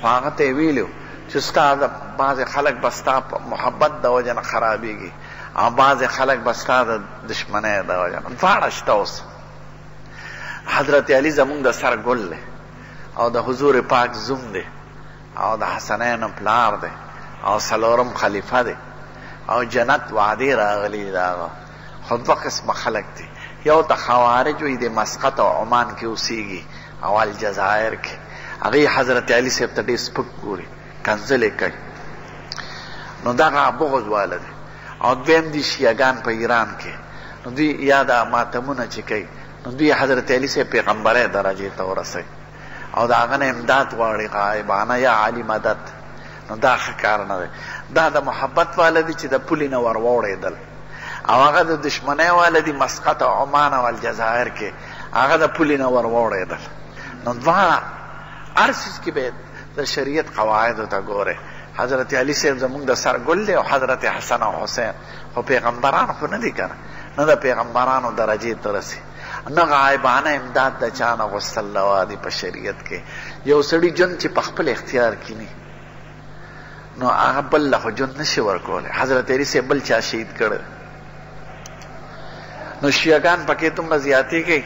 خو هغه ته یې ویلي وو چې ستا د بعضې خلک به ستا په محبت د وجې نه خرابېږي او بعضې خلک به ستا د دشمنۍ د وجې نه، دواړه شته اوس. حضرت علي زموږ د سر ګل دی او د حضور پاک زوم دی او د حسنینو پلار دی او څلورم خلیفه دی او جنت وعدې راغلي دي د هغه. خو دوه قسمه خلک دي یو ته خوارج وي د مسقط او عمان کې اوسیږي او الجزایر کې هغه حضرت علی صاحب ته ډېر سپک ګوري کنځلې کوي نو دغه بغض واله دی او دویم دي شیعګان په ایران کې نو دوی یا دا ماتمونه چې کوي نو دوی حضرت علی صاحب پیغمبره درجه ته ورسوي او د هغه نه امداد غواړي غایبانه یا عالي مدد نو دا ښه کار نه دی دا د محبت واله دي چې د پولې نه ور واوړېدل او هغه د دشمنۍ واله دي مسقط او عمان او الجزایر کې هغه د پولې نه ور واوړېدل نو دواړه هر څیز کې به د شریعت قواعدو ته ګورې حضرت علی صاحب زمونږ د سر ګل دی او حضرت حسن او حسین خو پیغمبران خو نه دي کنه نه د پیغمبرانو درجې ته رسي نه غایبانه امداد د چا نه غوښتل روا دي په شریعت کې یو سړي ژوند چې په خپل اختیار کې نه نو هغه بل له خو ژوند نشي ورکولی حضرت علي صاحب بل چا شهید کړی نو شیعګان پکې دومره زیاتېږي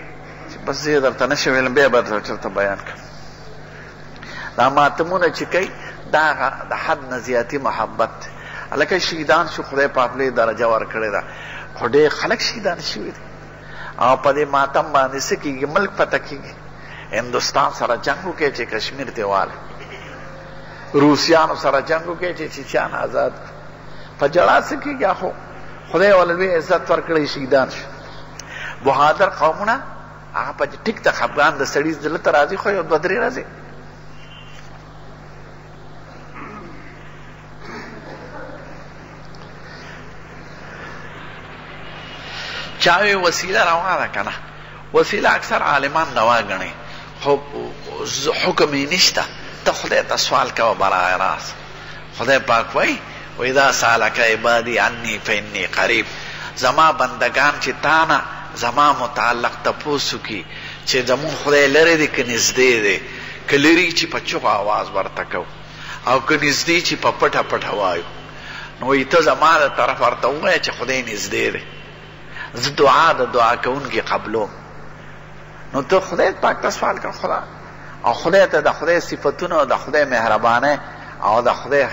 چې بس زه یې درته نشم ویلی بیا به درته چېرته بیان کړم دا ماتمونه چې کوي دا هغه د حد نه زیاتي محبت دی هلکه شهیدان شو خدای پاک لوی درجه ورکړې ده خو ډېر خلک شهیدان شوي دي او په دې ماتم باندې څه کېږي؟ ملک فتح کېږي؟ هندوستان سره جنګ وکړي چې کشمیر دې والی؟ روسیانو سره جنګ وکړي چې چیچیان آزاد کړي؟ په جړا څه کېږي؟ خو خدای ول لوی عزت ورکړی شهیدان شو بهادر قومونه هغه په ټیک ته خپګان د سړي زړه ته راځي خو یو دوه درې ورځې چاوی وسیله روا ده کنه وسیله اکثر عالمان روا غني خو حکم یې نشته ته خدای ته سوال کوه برای راس خدای پاک وای و اذا سالک عبادی عني فإني قریب زما بندگان چې تانا زما متعلق تپوسو کی چې زمون خدای لره دي که نږدې دی که لري چې په چغه आवाज ورته کوو او که نږدې چي په پټه پټه وايو نو وايي ته زما له طرفه ورته ووايه چي خدای نږدې دی زه دعا د دعا کوونکي قبلوم نو ته خدای پاک ته سوال کړه خدا او خدای ته د خدای صفتونه او د خدای مهربانه او د خدای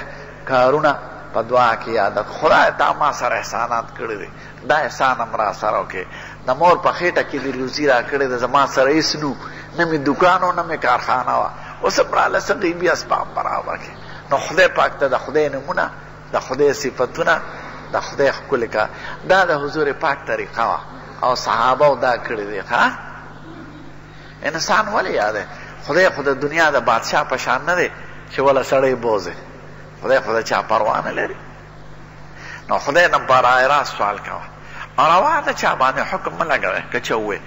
کارونه په دعا کې یاد خدای تا ما سره احسانات کړی دی دا احسان هم راسره وکړې د مور په خېټه کې دې روزي راکړې ده زما سره هېڅ نو نه مې دوکان و نه مې کارخانه وه اوس هم راله څه غیبي اسباب برابر کړې نو خدای پاک ته د خدای نومونه د خدای صفتونه د خدای ښکلې کا دا د حضور پاک طریقه وه او صحابه دا کړې دي ښه انسان ولې یاده خدای خو د دنیا د بادشاه په شان نه دی چې وله سړی بوځي خدای خو د چا پروا نه لري نو خدای نه برای راست سوال کوه روا ده چا باندې حکم مه لګوه که چه ووې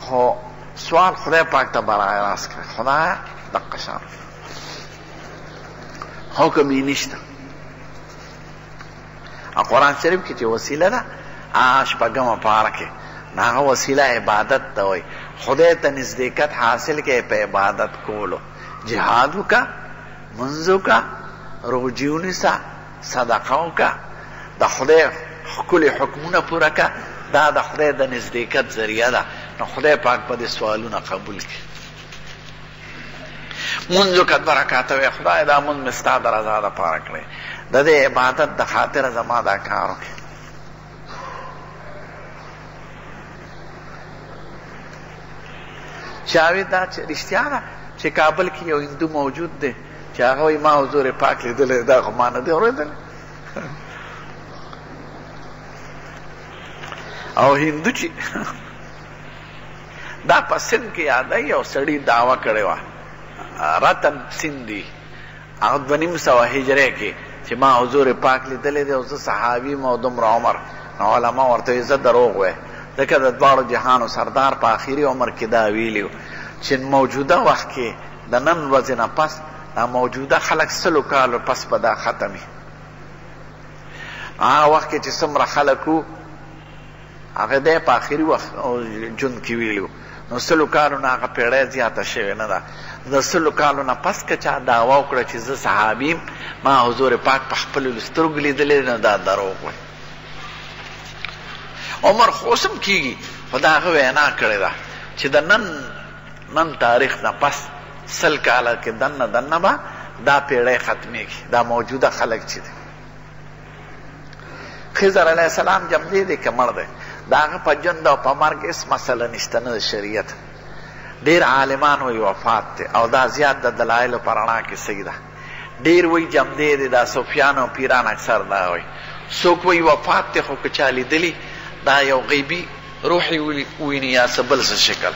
خو سوال خدای پاک ته برای راست کړه خدای دقه شان حکم یې نشته قرآن شریف کې چې وسیله ده هغه شپږمه پاره کې نو هغه وسیله عبادت ته وایي خدای ته نزدېکت حاصل کې په عبادت کولو جهاد وکړه لمونځ وکړه، روژې ونیسه، صدقه وکړه، د خدای ښکلي حکمونه پوره کړه، دا د خدای د نزدېکت ذریعه ده، نو خدای پاک به دې سوالونه قبول کړي. لمونځ وکړه، دوه رکعته وې، خدایه دا لمونځ مې ستا د رضا لپاره کړی، د دې عبادت د خاطره زما دا کار وکړه. چاوي دا چې رښتیا ده چې کابل کې یو هندو موجود دی چې هغه وایي ما حضور پاک لیدلی دا خو ما نه دی اورېدلی او هندو چې دا په سند کې یاده یو سړي دعوه کړې وه رتن سندي هغه دوه نیم سوه هجرې کې چې ما حضور پاک لیدلی دی او زه صحابي یم او دومره عمر، نو علما ورته وایي ځه دروغ وایې، ځکه د دواړو جهانو سردار په اخري عمر کې دا ویلي و چې موجوده وخت کې د نن ورځې نه پس دا موجوده خلک سلو کالو پس به دا ختم وي. هغه وخت کې چې څومره خلک وو، هغه بیا په اخري وخت او ژوند کې ویلي وو، نو سلو کالو نه هغه پېړۍ زیاته شوې نه ده، د سلو کالو نه پس که چا دعوا وکړه چې زه صحابي یم، ما حضور پاک په خپلو سترګو لیدلی دی، نو دا دروغ وایي. عمر خو اوس هم کېږي، خو د هغه وینا کړې ده چې د نن نن تاریخ نه پس سل کاله کې دننه دننه به دا پېړۍ ختمېږي، دا موجوده خلک چې دي. خضر علیه السلام جمدې دی که مړ دی د هغه په ژوند او په مرګ هېڅ مسله نشته نه د شریعت ډېر عالمان وایي وفات دی او دا زیات د دلایلو په رڼا کې صحیح ده ډېر وایي جمدې دی دا صوفیان او پیران اکثر دا وایي څوک وایي وفات دی خو که چا لیدلي دا یو غیبي روحي وویني یا څه بل څه شکل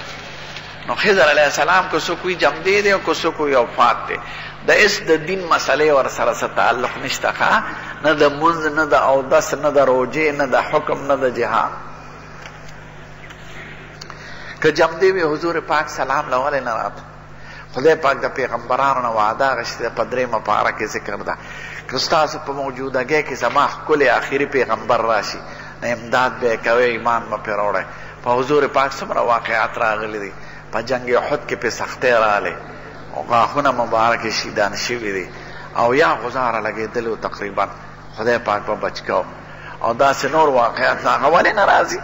نو خضر علیه السلام که څوک وي جمدې دی او که څوک وي وفات دی د اس د دین مسلې ور سره څه تعلق نشته ښا نه د منځ نه د او دس نه د روجه نه د حکم نه د جهاد که جمدې وي حضور پاک سلام لوالې نه راته خدای پاک د پیغمبرانو نه وعده غشتې ده په درېیمه پاره کې ذکر ده که ستاسو په موجودګۍ کې زما ښکلی آخري پیغمبر راشي نو امداد به یې کوئ ایمان به پرې راوړئ په حضور پاک څومره واقعات راغلي دي په جنګ احد کې پرې سختۍ راغلې او غاښونه مبارک یې شهیدان شوي دي او یا غزاره لګېدلې و تقریبا خدای پاک به بچ کو او داسې نور واقعات هغه ولې نه راځي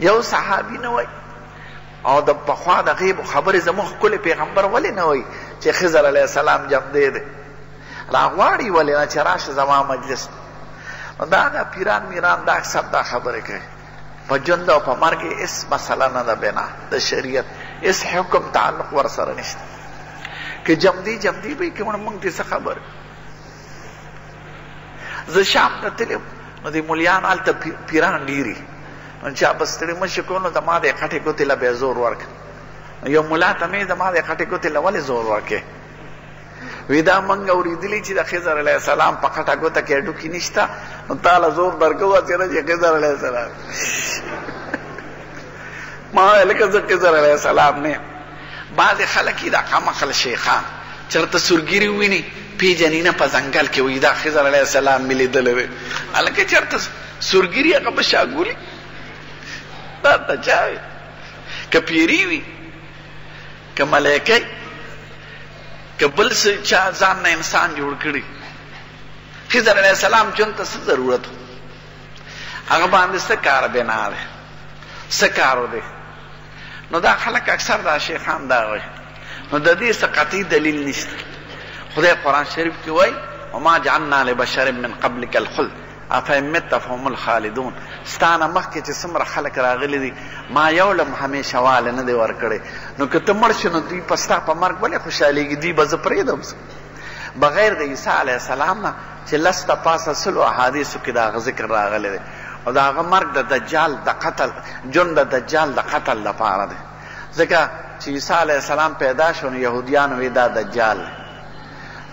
یو صحابي نه وایي او د پخوا د غیبو خبرې زموږ ښکلی پیغمبر ولې نه وایي چې خضر علیه السلام جمدې دی راغواړي ولې نه چې راشه زما مجلس ته نو دا د پیران میران دا اکثر دا خبرې کوي په ژوند او په مرګ یې هېڅ مسله نه ده بنا د شریعت هېڅ حکم تعلق ورسره نشته که جمدی جمدی به یې کوي موږ دې څه خبر زه شام ته تللی وم نو د ملیان هلته پیران ډیری نو چا به ستړي مشي کول نو زما د خټې ګوتې له به زور ورک یو ملا ته مې زما د خټې ګوتې له ولې زور ورکې وی دا منګ اوریدلی چې د خضر علی السلام په خټه ګوته کې ډوکی نشتا نو تعالی زور درګو چې نه خضر علی السلام ما لکه زه خضر علی السلام نه بعضې خلک يي دا قمقل شيخان چرته سورګيري وويني پيژني نه په ځنګل کې وي دا خضر عليه السلام مي ليدلي دي هلکه چرته سورګيري هغه به شاګولي دا ته چا وي که پيري وي که ملائکه که بل څه چا ځان نه انسان جوړ کړي خضر عليه السلام چون ته څه ضرورت هغه باندې څه کار بنا دی څه کار دی نو دا خلک اکثر دا شیخان دا وایي نو د دې څه قطعي دلیل نشته خدای قرآن شریف کې وایي وما جعلنا لبشر من قبلك الخلد افهم مت فهم الخالدون ستانه مخکې چې څومره خلک راغلي دي ما یو لم همیشه واله نه دی ورکړی نو که ته مړ شې نو دوی په ستا په مرګ ولې خوشحالېږي دوی به زه پرېږدم بغیر د عیسی علیه السلام نه چې لس ته پاسه سلو احادیثو کې د هغه ذکر راغلی دی او د هغه مرګ د دجال د قتل جون د دجال د قتل لپاره دی ځکه چې عیسی علیه السلام پیدا شو نو یهودیان وی دا دجال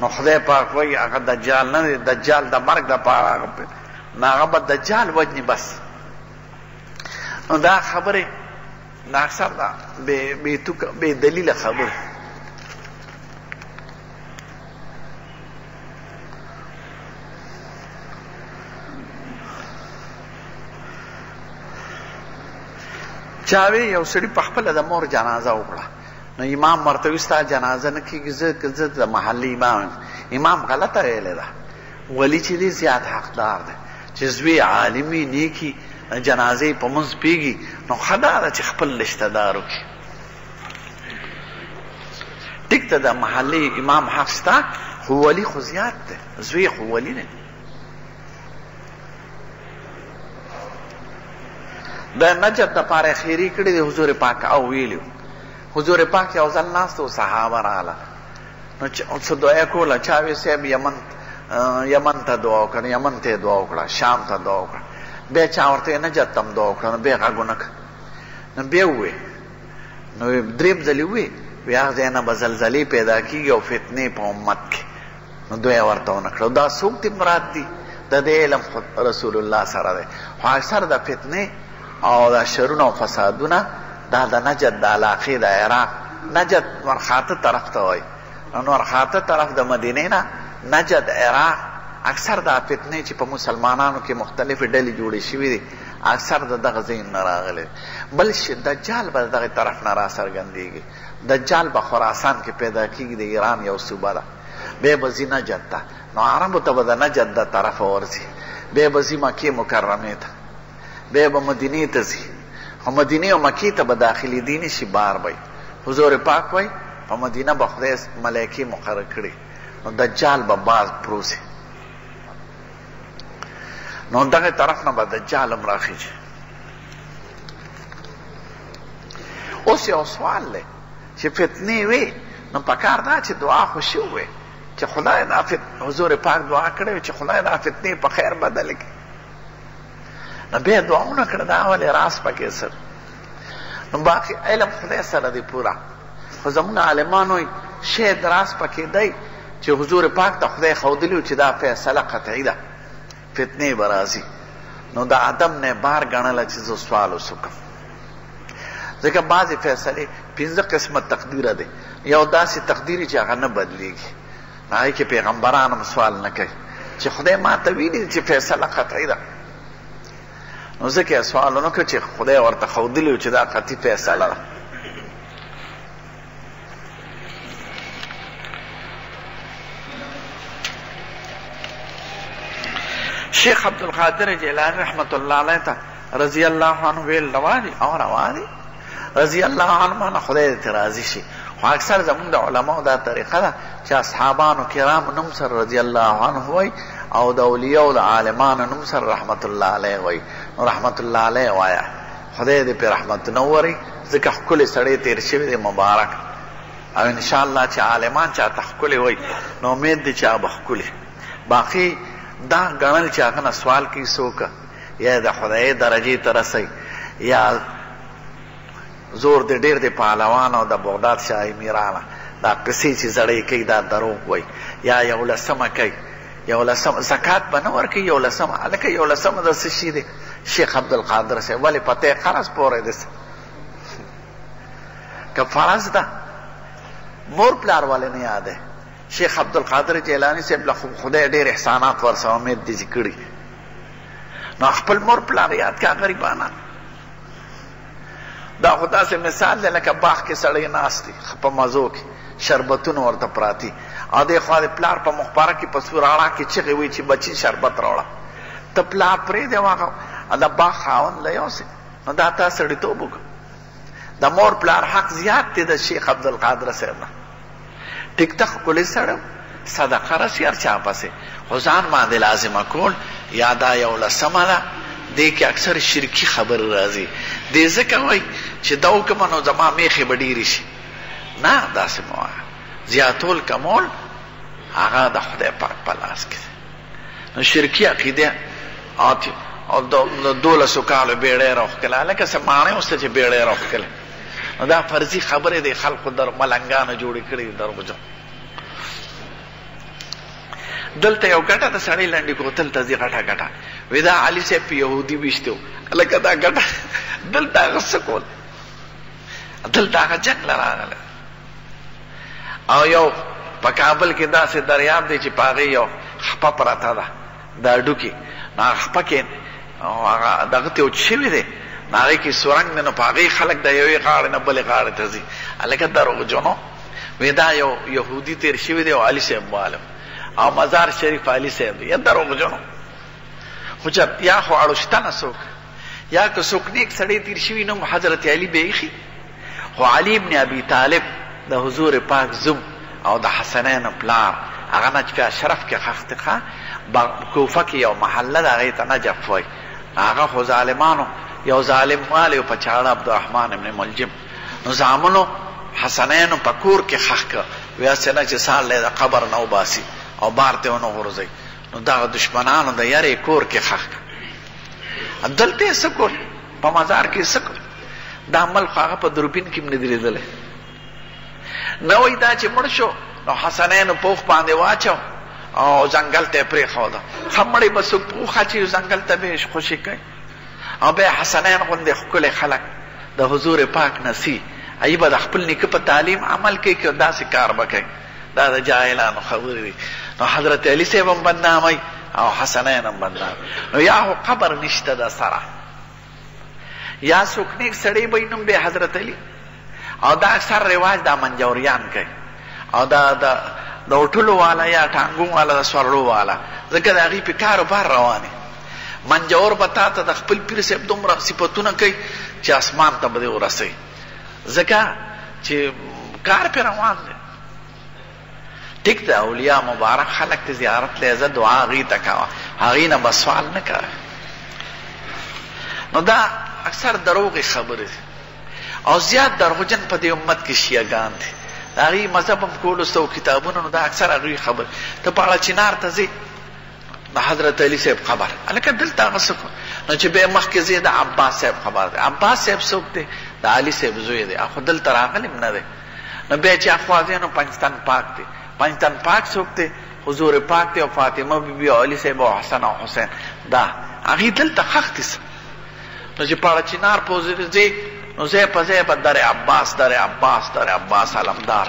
نو خدای پاک وی هغه دجال نه دی دجال د مرګ لپاره نه هغه به دجال وجني بس نو دا خبره ډاکټر صاحب دا بې بې تو بې دلیل خبر چاوي یو سړي په خپل د مور جنازه وکړه نو امام مرتوي ستا جنازه نه کیږي زه کزه د محلي امام امام غلطه ویلې ده ولي چي دی زيات حقدار دی چي زوی يې عالم وي، نيکي جنازې يې په مونځ پېږي، نو ښه دا ده چي خپل رشته دار وکړي. ټيک ده د محلې امام حق شته خو ولي خو زيات دی، زوی يې خو ولي دی. د نجد دپاره خيري کړې دي حضور پاک او ويلي وو حضور پاک يو ځل ناست وو صحابه راغله نو څه دعا یې کوله چاوې صاحب یمن یمن ته دعا وکړه یمن ته یې دعا وکړه شام ته دعا وکړه بیا چا ورته یې نجات ته هم دعا وکړه نو بیا یې غږ ونه کړ نو بیا ووې نو دریم ځلې ووې وی هغه ځای نه به زلزلې پیدا کېږي او فتنې په امت کې نو دوی یې ورته ونه کړه دا څوک دې مراد دي د دې علم رسول الله سره دی خو اکثر د فتنې او دا شرونه او فسادونه دا د نجد د علاقې د عراق نجد نورخاته طرف ته وایي نورخاته طرف د مدینې نه نجد عراق اکثر دا فتنې چې په مسلمانانو کې مختلفې ډلې جوړې شوې دي اکثر د دغه ځین نه راغلي بل شي دجال به دغه طرف نه را څرګندېږي دجال به خراسان کې پیدا کېږي د ایران یو صوبه ده بیا به ځي نجد ته نو عربو ته به د نجد د طرفه ورځي بیا به ځي مکې مکرمې ته بیا به مدینې ته ځي او مدینې او مکې ته به داخلېدی نه شي بار به حضور پاک وایي په مدینه به خدای ملایکې مقرر کړي نو دجال به باز پروزي نو دغه طرف نه به دجال هم راخیږي اوس یو سوال دی چې فتنې وي نو پکار دا چې دعا خوشي وي چې خدای دا حضور پاک دعا کړې چې خدای دا فتنې په خیر بدل کړي نو بیا یې دعا ونه کړه دا ولې راز پکې څه نو باقي علم خدای سره دی پوره خو زموږ عالمان وایي شاید راز پکې دی چې حضور پاک ته خدای ښودلي چې دا فیصله قطعي ده فتنې به راځي نو د آدم نه بار ګڼله چې زه سوال وسوکم ځکه بعضې فیصلې پنځه قسمه تقدیره دی یو داسې تقدیري چې هغه نه بدلیږي هغه کې پیغمبران هم سوال نه کوي چې خدای ما ته ویلي چې فیصله قطعي ده نو ځکه یې سوال ونه کړ چې خدای ورته ښودلي چې دا قطعي فیصله ده شیخ عبدالقادر جیلاني رحمت الله علیه ته رضی الله عنه ویل روا دي او روا دي رضی الله عنه معنا خدای دې راضي شي خو اکثر زمونږ د علماو دا طریقه ده چې اصحابانو کرام نوم سره رضی الله عنه وای او د اولیاء او د عالمانو نوم سره رحمت الله علیه وای نو رحمت الله علیه وایا خدای دې په رحمت نوري ځکه خپل سړی تیر شوی دی مبارک او ان شاء الله چې عالمان چا تخکلی وای نو امید دي چې ابخکلی باقی دا غنل چې هغه سوال کوي سوکه یا د خدایې درجې ته رسئ یا زور دې ډېر دی پهلوان او د بغداد شاه امیرانه دا قصې چې زړې کوي دا دروغ وایي یا یولسمه کوي یولسمه زکات به نه ورکوي یولسمه هلکه یولسمه د څه شي دی شیخ عبدالقادر صاحب ولې په تی قرض پورې دی که فرض ده مور پلار ولې نه یاده شیخ عبدالقادر جیلاني صاحب له خدای ډېر احسانات ورسره امید دي چې کړي نو خپل مور پلار یاد کا غریبانه دا خو داسې مثال دی لکه باغ کې سړی ناست دی په مزو کې شربتونه ورته پراتی او دی خوا د پلار په مخبره کې په سور اړه کې چغې وي چې بچي شربت راوړه ته پلار پرېږدې هغه د باغ خاوند له یو سې نو دا تا سړیتوب وکړه د مور پلار حق زیات دی د شیخ عبدالقادر صاحب نه ټیک ته ښکلی سړی صدقه رسی هر چا پسې خو ځان باندې لازمه کول یا دا یولسمه ده دې کې اکثر شرکي خبرې راځي دې ځکه وایي چې دا وکړم نو زما میخې به ډېرې شي نه داسې مه وایه زیاتول کمول هغه د خدای پاک په لاس کې نو شرکي عقیده آتی او د دولسو کالو بیړۍ راوښکله لکه څه ماڼۍ اوس ته چې بیړۍ راوښکله نو دا فرضي خبرې دی خلکو در ملنګانو جوړې کړې دي دروغجن دلته یو ګټه د سړی لنډي کوتل ته ځي غټه ګټه وی دا علي صاحب په یهودي ویشتو لکه دا ګټه دلته هغه څه کول دلته هغه جنګ له راغله او یو په کابل کې داسې دریاب دی چې په هغې یو خپه پرته ده د هډوکي نو هغه خپه کې هغه دغه ته وچ شوي دی نو هغې کې سورنګ دی نو په هغې خلک د یوې غاړې نه بلې غاړې ته ځي هلکه دروغجنو وی دا یو یهودي تیر شوی دی او علي صاحب والو او مزار شریف علي صاحب یا دروغجنو خو چې یا خو اړوشته نه څوک یا که څوک نیک سړی تیر شوی نو حضرت علي به یې خو علي بن ابي طالب د حضور پاک زوم او د حسنین پلار هغه نه چې په اشرف کې خښ دی ښه په کوفه کې یو محله ده هغې ته نجف وایي هغه خو ظالمانو یو ظالم والي او په چاړه عبدالرحمن بن ملجم نو زامنو حسنین په کور کې خښ کړ وایي هسې نه چې ساړلی د قبر نه وباسي او بار ته یې ونه غورځوي نو دغه دښمنانو د یرې کور کې خښ کړ دلته یې څه کول په مزار کې یې څه کول دا مل خو هغه په دوربین کې هم نه دی لیدلی نه وایي دا چې مړ شو نو حسنینو پوخ باندې واچو او ځنګل ته یې پرېښوده ښه مړی به څوک پوخ اچوي ځنګل ته به یې خوشې کوي او بیا حسنین غوندې ښکلی خلک د حضور پاک نسی ای به د خپل نیکه په تعلیم عمل کوي که داسې کار به کوي دا د جاهلانو خبرې دي نو حضرت علي صاحب هم بدناموي او حسنین هم بدناموي نو یا خو قبر نشته د سره یا څوک نیک سړی به وي نوم به یې حضرت علي او دا اکثر رواج دا منجوریان کوي او دا د د هوټلو والا یا ټانګو والا د سورلو والا ځکه د هغوی په کار بار روان وي منجور به تا ته د خپل پیر صاحب دومره صفتونه کوي چې اسمان ته به دې ورسوي ځکه چې کار پرې روان دی ټیک ده اولیا مبارک خلک ته زیارت لې زه دعا غي ته کاوه هغه نه بس سوال نه کاوه نو دا اکثر دروغ خبره دي او زیات دروغجن په دې امت کې شیعاګان دي دا غي مذهب هم کول سو کتابونه نو دا اکثر هغه خبر ته په اړه چنار ته زی د حضرت علی صاحب خبر الکه دلته غسکو نو چې به مخ کې زید عباس صاحب خبر عباس صاحب څوک دی د علی صاحب زوی دی اخو دلته راغلم نه دی نو بیا چه اخوا ځی نو پاکستان پاک دی پاکستان پاک څوک دی حضور پاک دی او فاطمه بی بی او علی صاحب او حسن او حسین دا هغه دلته خخ دی سه نو چه پاړه چنار پوزی دی نو زه په زه به در عباس در عباس در عباس علمدار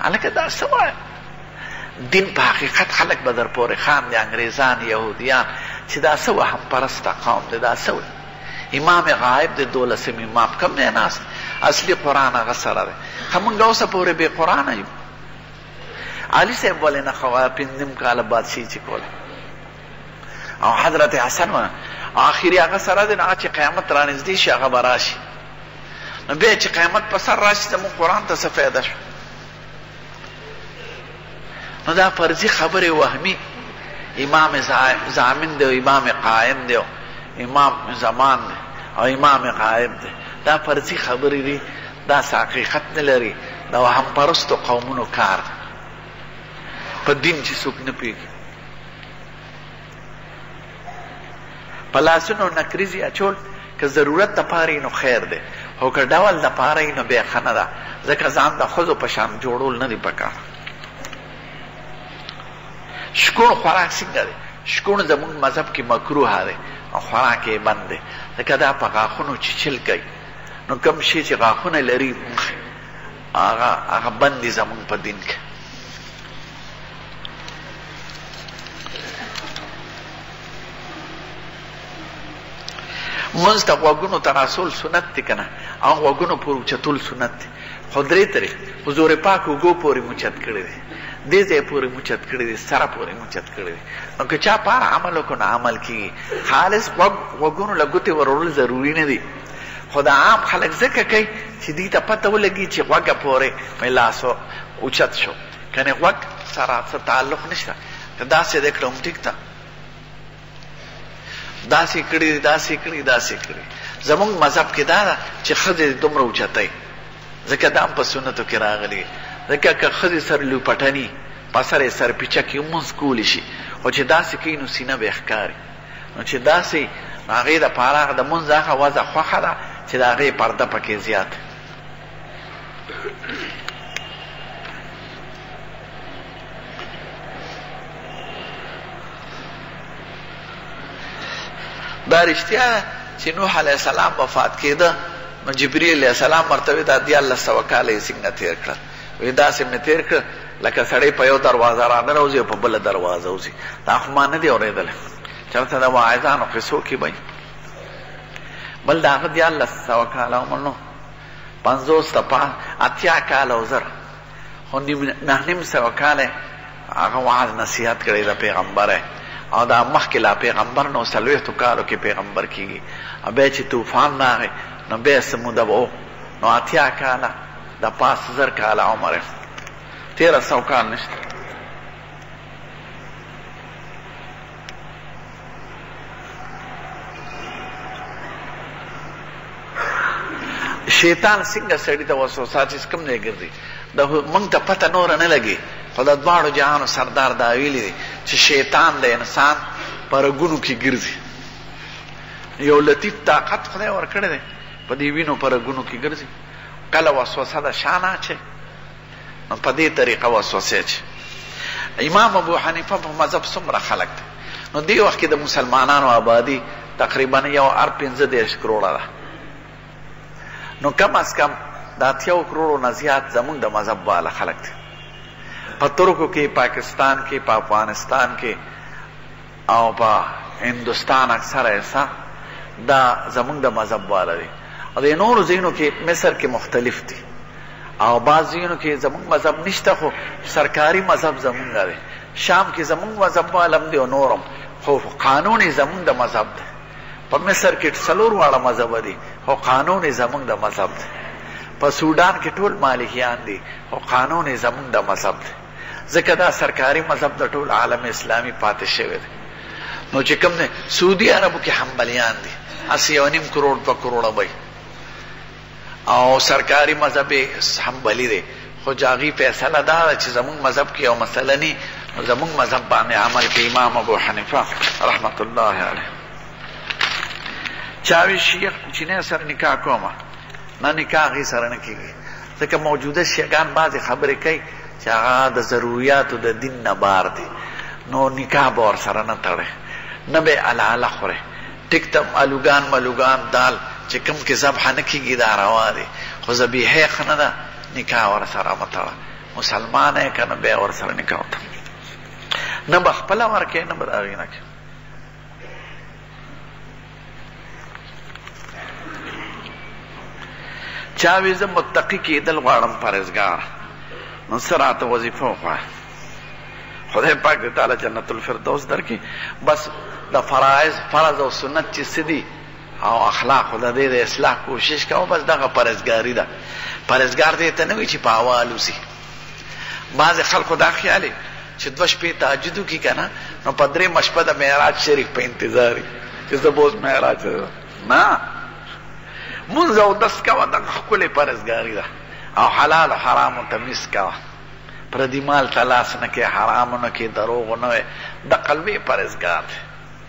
الکه دا سوای دین په حقیقت خلق بدر پورې خان دی انګریزان یهودیان چې دا سو هم پرستا قوم دی دا سو امام غائب دی دولسم امام کم دی ناست اصلی قرآن هغه سره دی خو مونږ اوسه پورې بې قرآنه یو علی صاحب ولې نه خوا پنځم کال بادشاهي چې کوله او حضرت حسن و آخري هغه سره دی نه چې قیامت رانږدې شي هغه به راشي نو بیا چې قیامت په سر راشي زموږ قرآن ته څه فایده شو نو دا فرضي خبرې وهمي امام زامن دی او امام قائم دی او امام زمان دی او امام غائب دی دا فرضي خبرې دي دا څه حقیقت نه لري دا وهم پرستو قومونو کار دی په دین چې څوک نه پوهېږي په لاسونو نکریزی اچول که ضرورت د پاره یی نو خیر دی خو که ډول د پاره یی نو بیا ښه نه ده ځکه ځان د ښځو په شان جوړول نه دی پکار. شکوڼ خوراک څنګه دی؟ شکوڼ زموږ مذهب کې مکروه دی او خوراک یې بند دی ځکه دا په غاښونو چیچل کوي نو کوم شی چې غاښونه لري هغه هغه بند دي زموږ په دین کې. مونږ ته غوږونو ته رسول سنت دی کنه او غوږونو پورې اوچتول سنت دی خو درې ترې په زور پاک اوږو پورې مو چت کړی دی دې ځای پورې مو چت کړی دی سره پورې مو چت کړی دی نو که چا په عمل وکړو نه عمل کېږي خالص غوږونو له ګوتې ورول ضروري نه دی خو دا عام خلک ځکه کوي چې دوی ته پته ولګي چې غوږه پورې مې لاس اوچت شو کنې غوږ سره څه تعلق نشته که داسې دې کړم ټیک ده داسې کړي داسې کړي داسې کړي زمونږ مذهب کې دا ده چې ښځې دومره اوچتای ځکه دا په سنتو کې راغلي ځکه که ښځې سر لوپټني په سر یې سر پیچکې مونځ کولی شي خو چې داسې کوي نو سینه به یې ښکاري نو چې داسې هغې دپاره د مونځ هغه وضع خوښه ده چې د هغې پرده پکې زیات دا رښتیا چې نوح علیه السلام وفات کېده نو جبرئیل علیه السلام ورته وایي دا دیارلس سوه کاله یې څنګه تېر کړل وایي داسې مې تېر کړل لکه سړی په یو دروازه راننوځي او په بله دروازه وځي دا خو ما نه دی اورېدلی چېرته د واعظانو قصو کې به بل د هغه دیارلس سوه کاله عمر نو پنځوس تپه اتیا کاله او زر خو نیم نه نیم سوه کاله هغه وعظ نصیحت کړی د پیغمبر او دا مخکې لا پیغمبر نو څلوېښتو کالو کې پیغمبر کیږي او بیا چې طوفان راغی نو بیا څه موده به نو اتیا کاله د پاس زر کاله عمر تیره سو کال نشته شیطان څنګه سړی ته وسوسه چې کوم نه ګرځي د مونږ ته پته نور نه لګي خو د دواړو جهانو سردار دا ویلي دي چې شیطان د انسان په رګونو کې ګرځي یو لطیف طاقت خدای ورکړی دی په دې وینو په رګونو کې ګرځي کله وسوسه د شانه چې نو په دې طریقه وسوسه چې امام ابو حنیفه په مذهب څومره خلک دي نو دی وخت کې د مسلمانانو آبادی تقریبا یو ار 15 دیش کروڑه ده نو کم از کم د اتیاو کروڑو نه زیات زمونږ د مذهب والا خلک دي په ترکو کې پاکستان کې په افغانستان کې او په هندوستان اکثره حصه دا زمونږ د مذهب واله دي او دې نورو ځايونو کې مصر کې مختلف دي او بعض ځايونو کې زمونږ مذهب نشته خو سرکاري مذهب زمونږ دی شام کې زمونږ مذهب واله هم دي او نور هم خو قانون يې زمونږ د مذهب دی په مصر کې څلور واړه مذهب دي خو قانون يې زمونږ د مذهب دی په سوډان کې ټول مالکيان دي خو قانون يې زمونږ د مذهب دی ځکه دا سرکاري مذهب د ټول عالم اسلامي پاتې شوی دی نو چې کوم دی سعودي عربو کې حنبلیان دي هسې یو نیم کروړ دوه کروړه به او سرکاري مذهب یې حنبلي دی خو د هغوی فیصله دا ده چې زموږ مذهب کې یو مسله ني نو زموږ مذهب باندې عمل کوي امام ابو حنیفه رحمت الله علیه چاوي شیخ چینه سره نکاح کومه نه نکاح غي سره نه کیږي ځکه موجوده شیعه ګان بعضې خبرې کوي چې هغه د ضروریاتو د دین نه بار دي نو نکاح به ورسره نه تړی نه به یې العله خوری ټیک ده الوګان ملوګان دال چې کوم کې ذبحه نه کیږي دا روا دي خو ذبیحه یې ښه نه ده نکاح ورسره مه تړه مسلمان یې که نه بیا ورسره نکاح وتړه نه به خپله ورکوې نه به د هغې نه کوې چا وی زه متقی کیدل غواړم پرهیزګار نو څه راته وظیفه وښوه خدای پاک دې تعالی جنت الفردوس درکې بس د فرایض فرض او سنت چې څه دي او اخلاق د دې د اصلاح کوشش کوه بس دغه پرهیزګاري ده پرهیزګار دې ته نه وي چې په احوال اوسي بعض خلکو دا خیال دی چې دوه شپې تهجد وکړي که نه نو په درېیمه شپه د معراج شریف په انتظار وي چې زه به اوس معراج ته ځم نه مونځ اودس کوه دغه ښکلې پرهېزګاري ده او حلال او حرامو تمیز کوه پردي مال ته لاس نه کې حرامو نه کې دروغو نه وایې دقه لوی پرهېزګار دی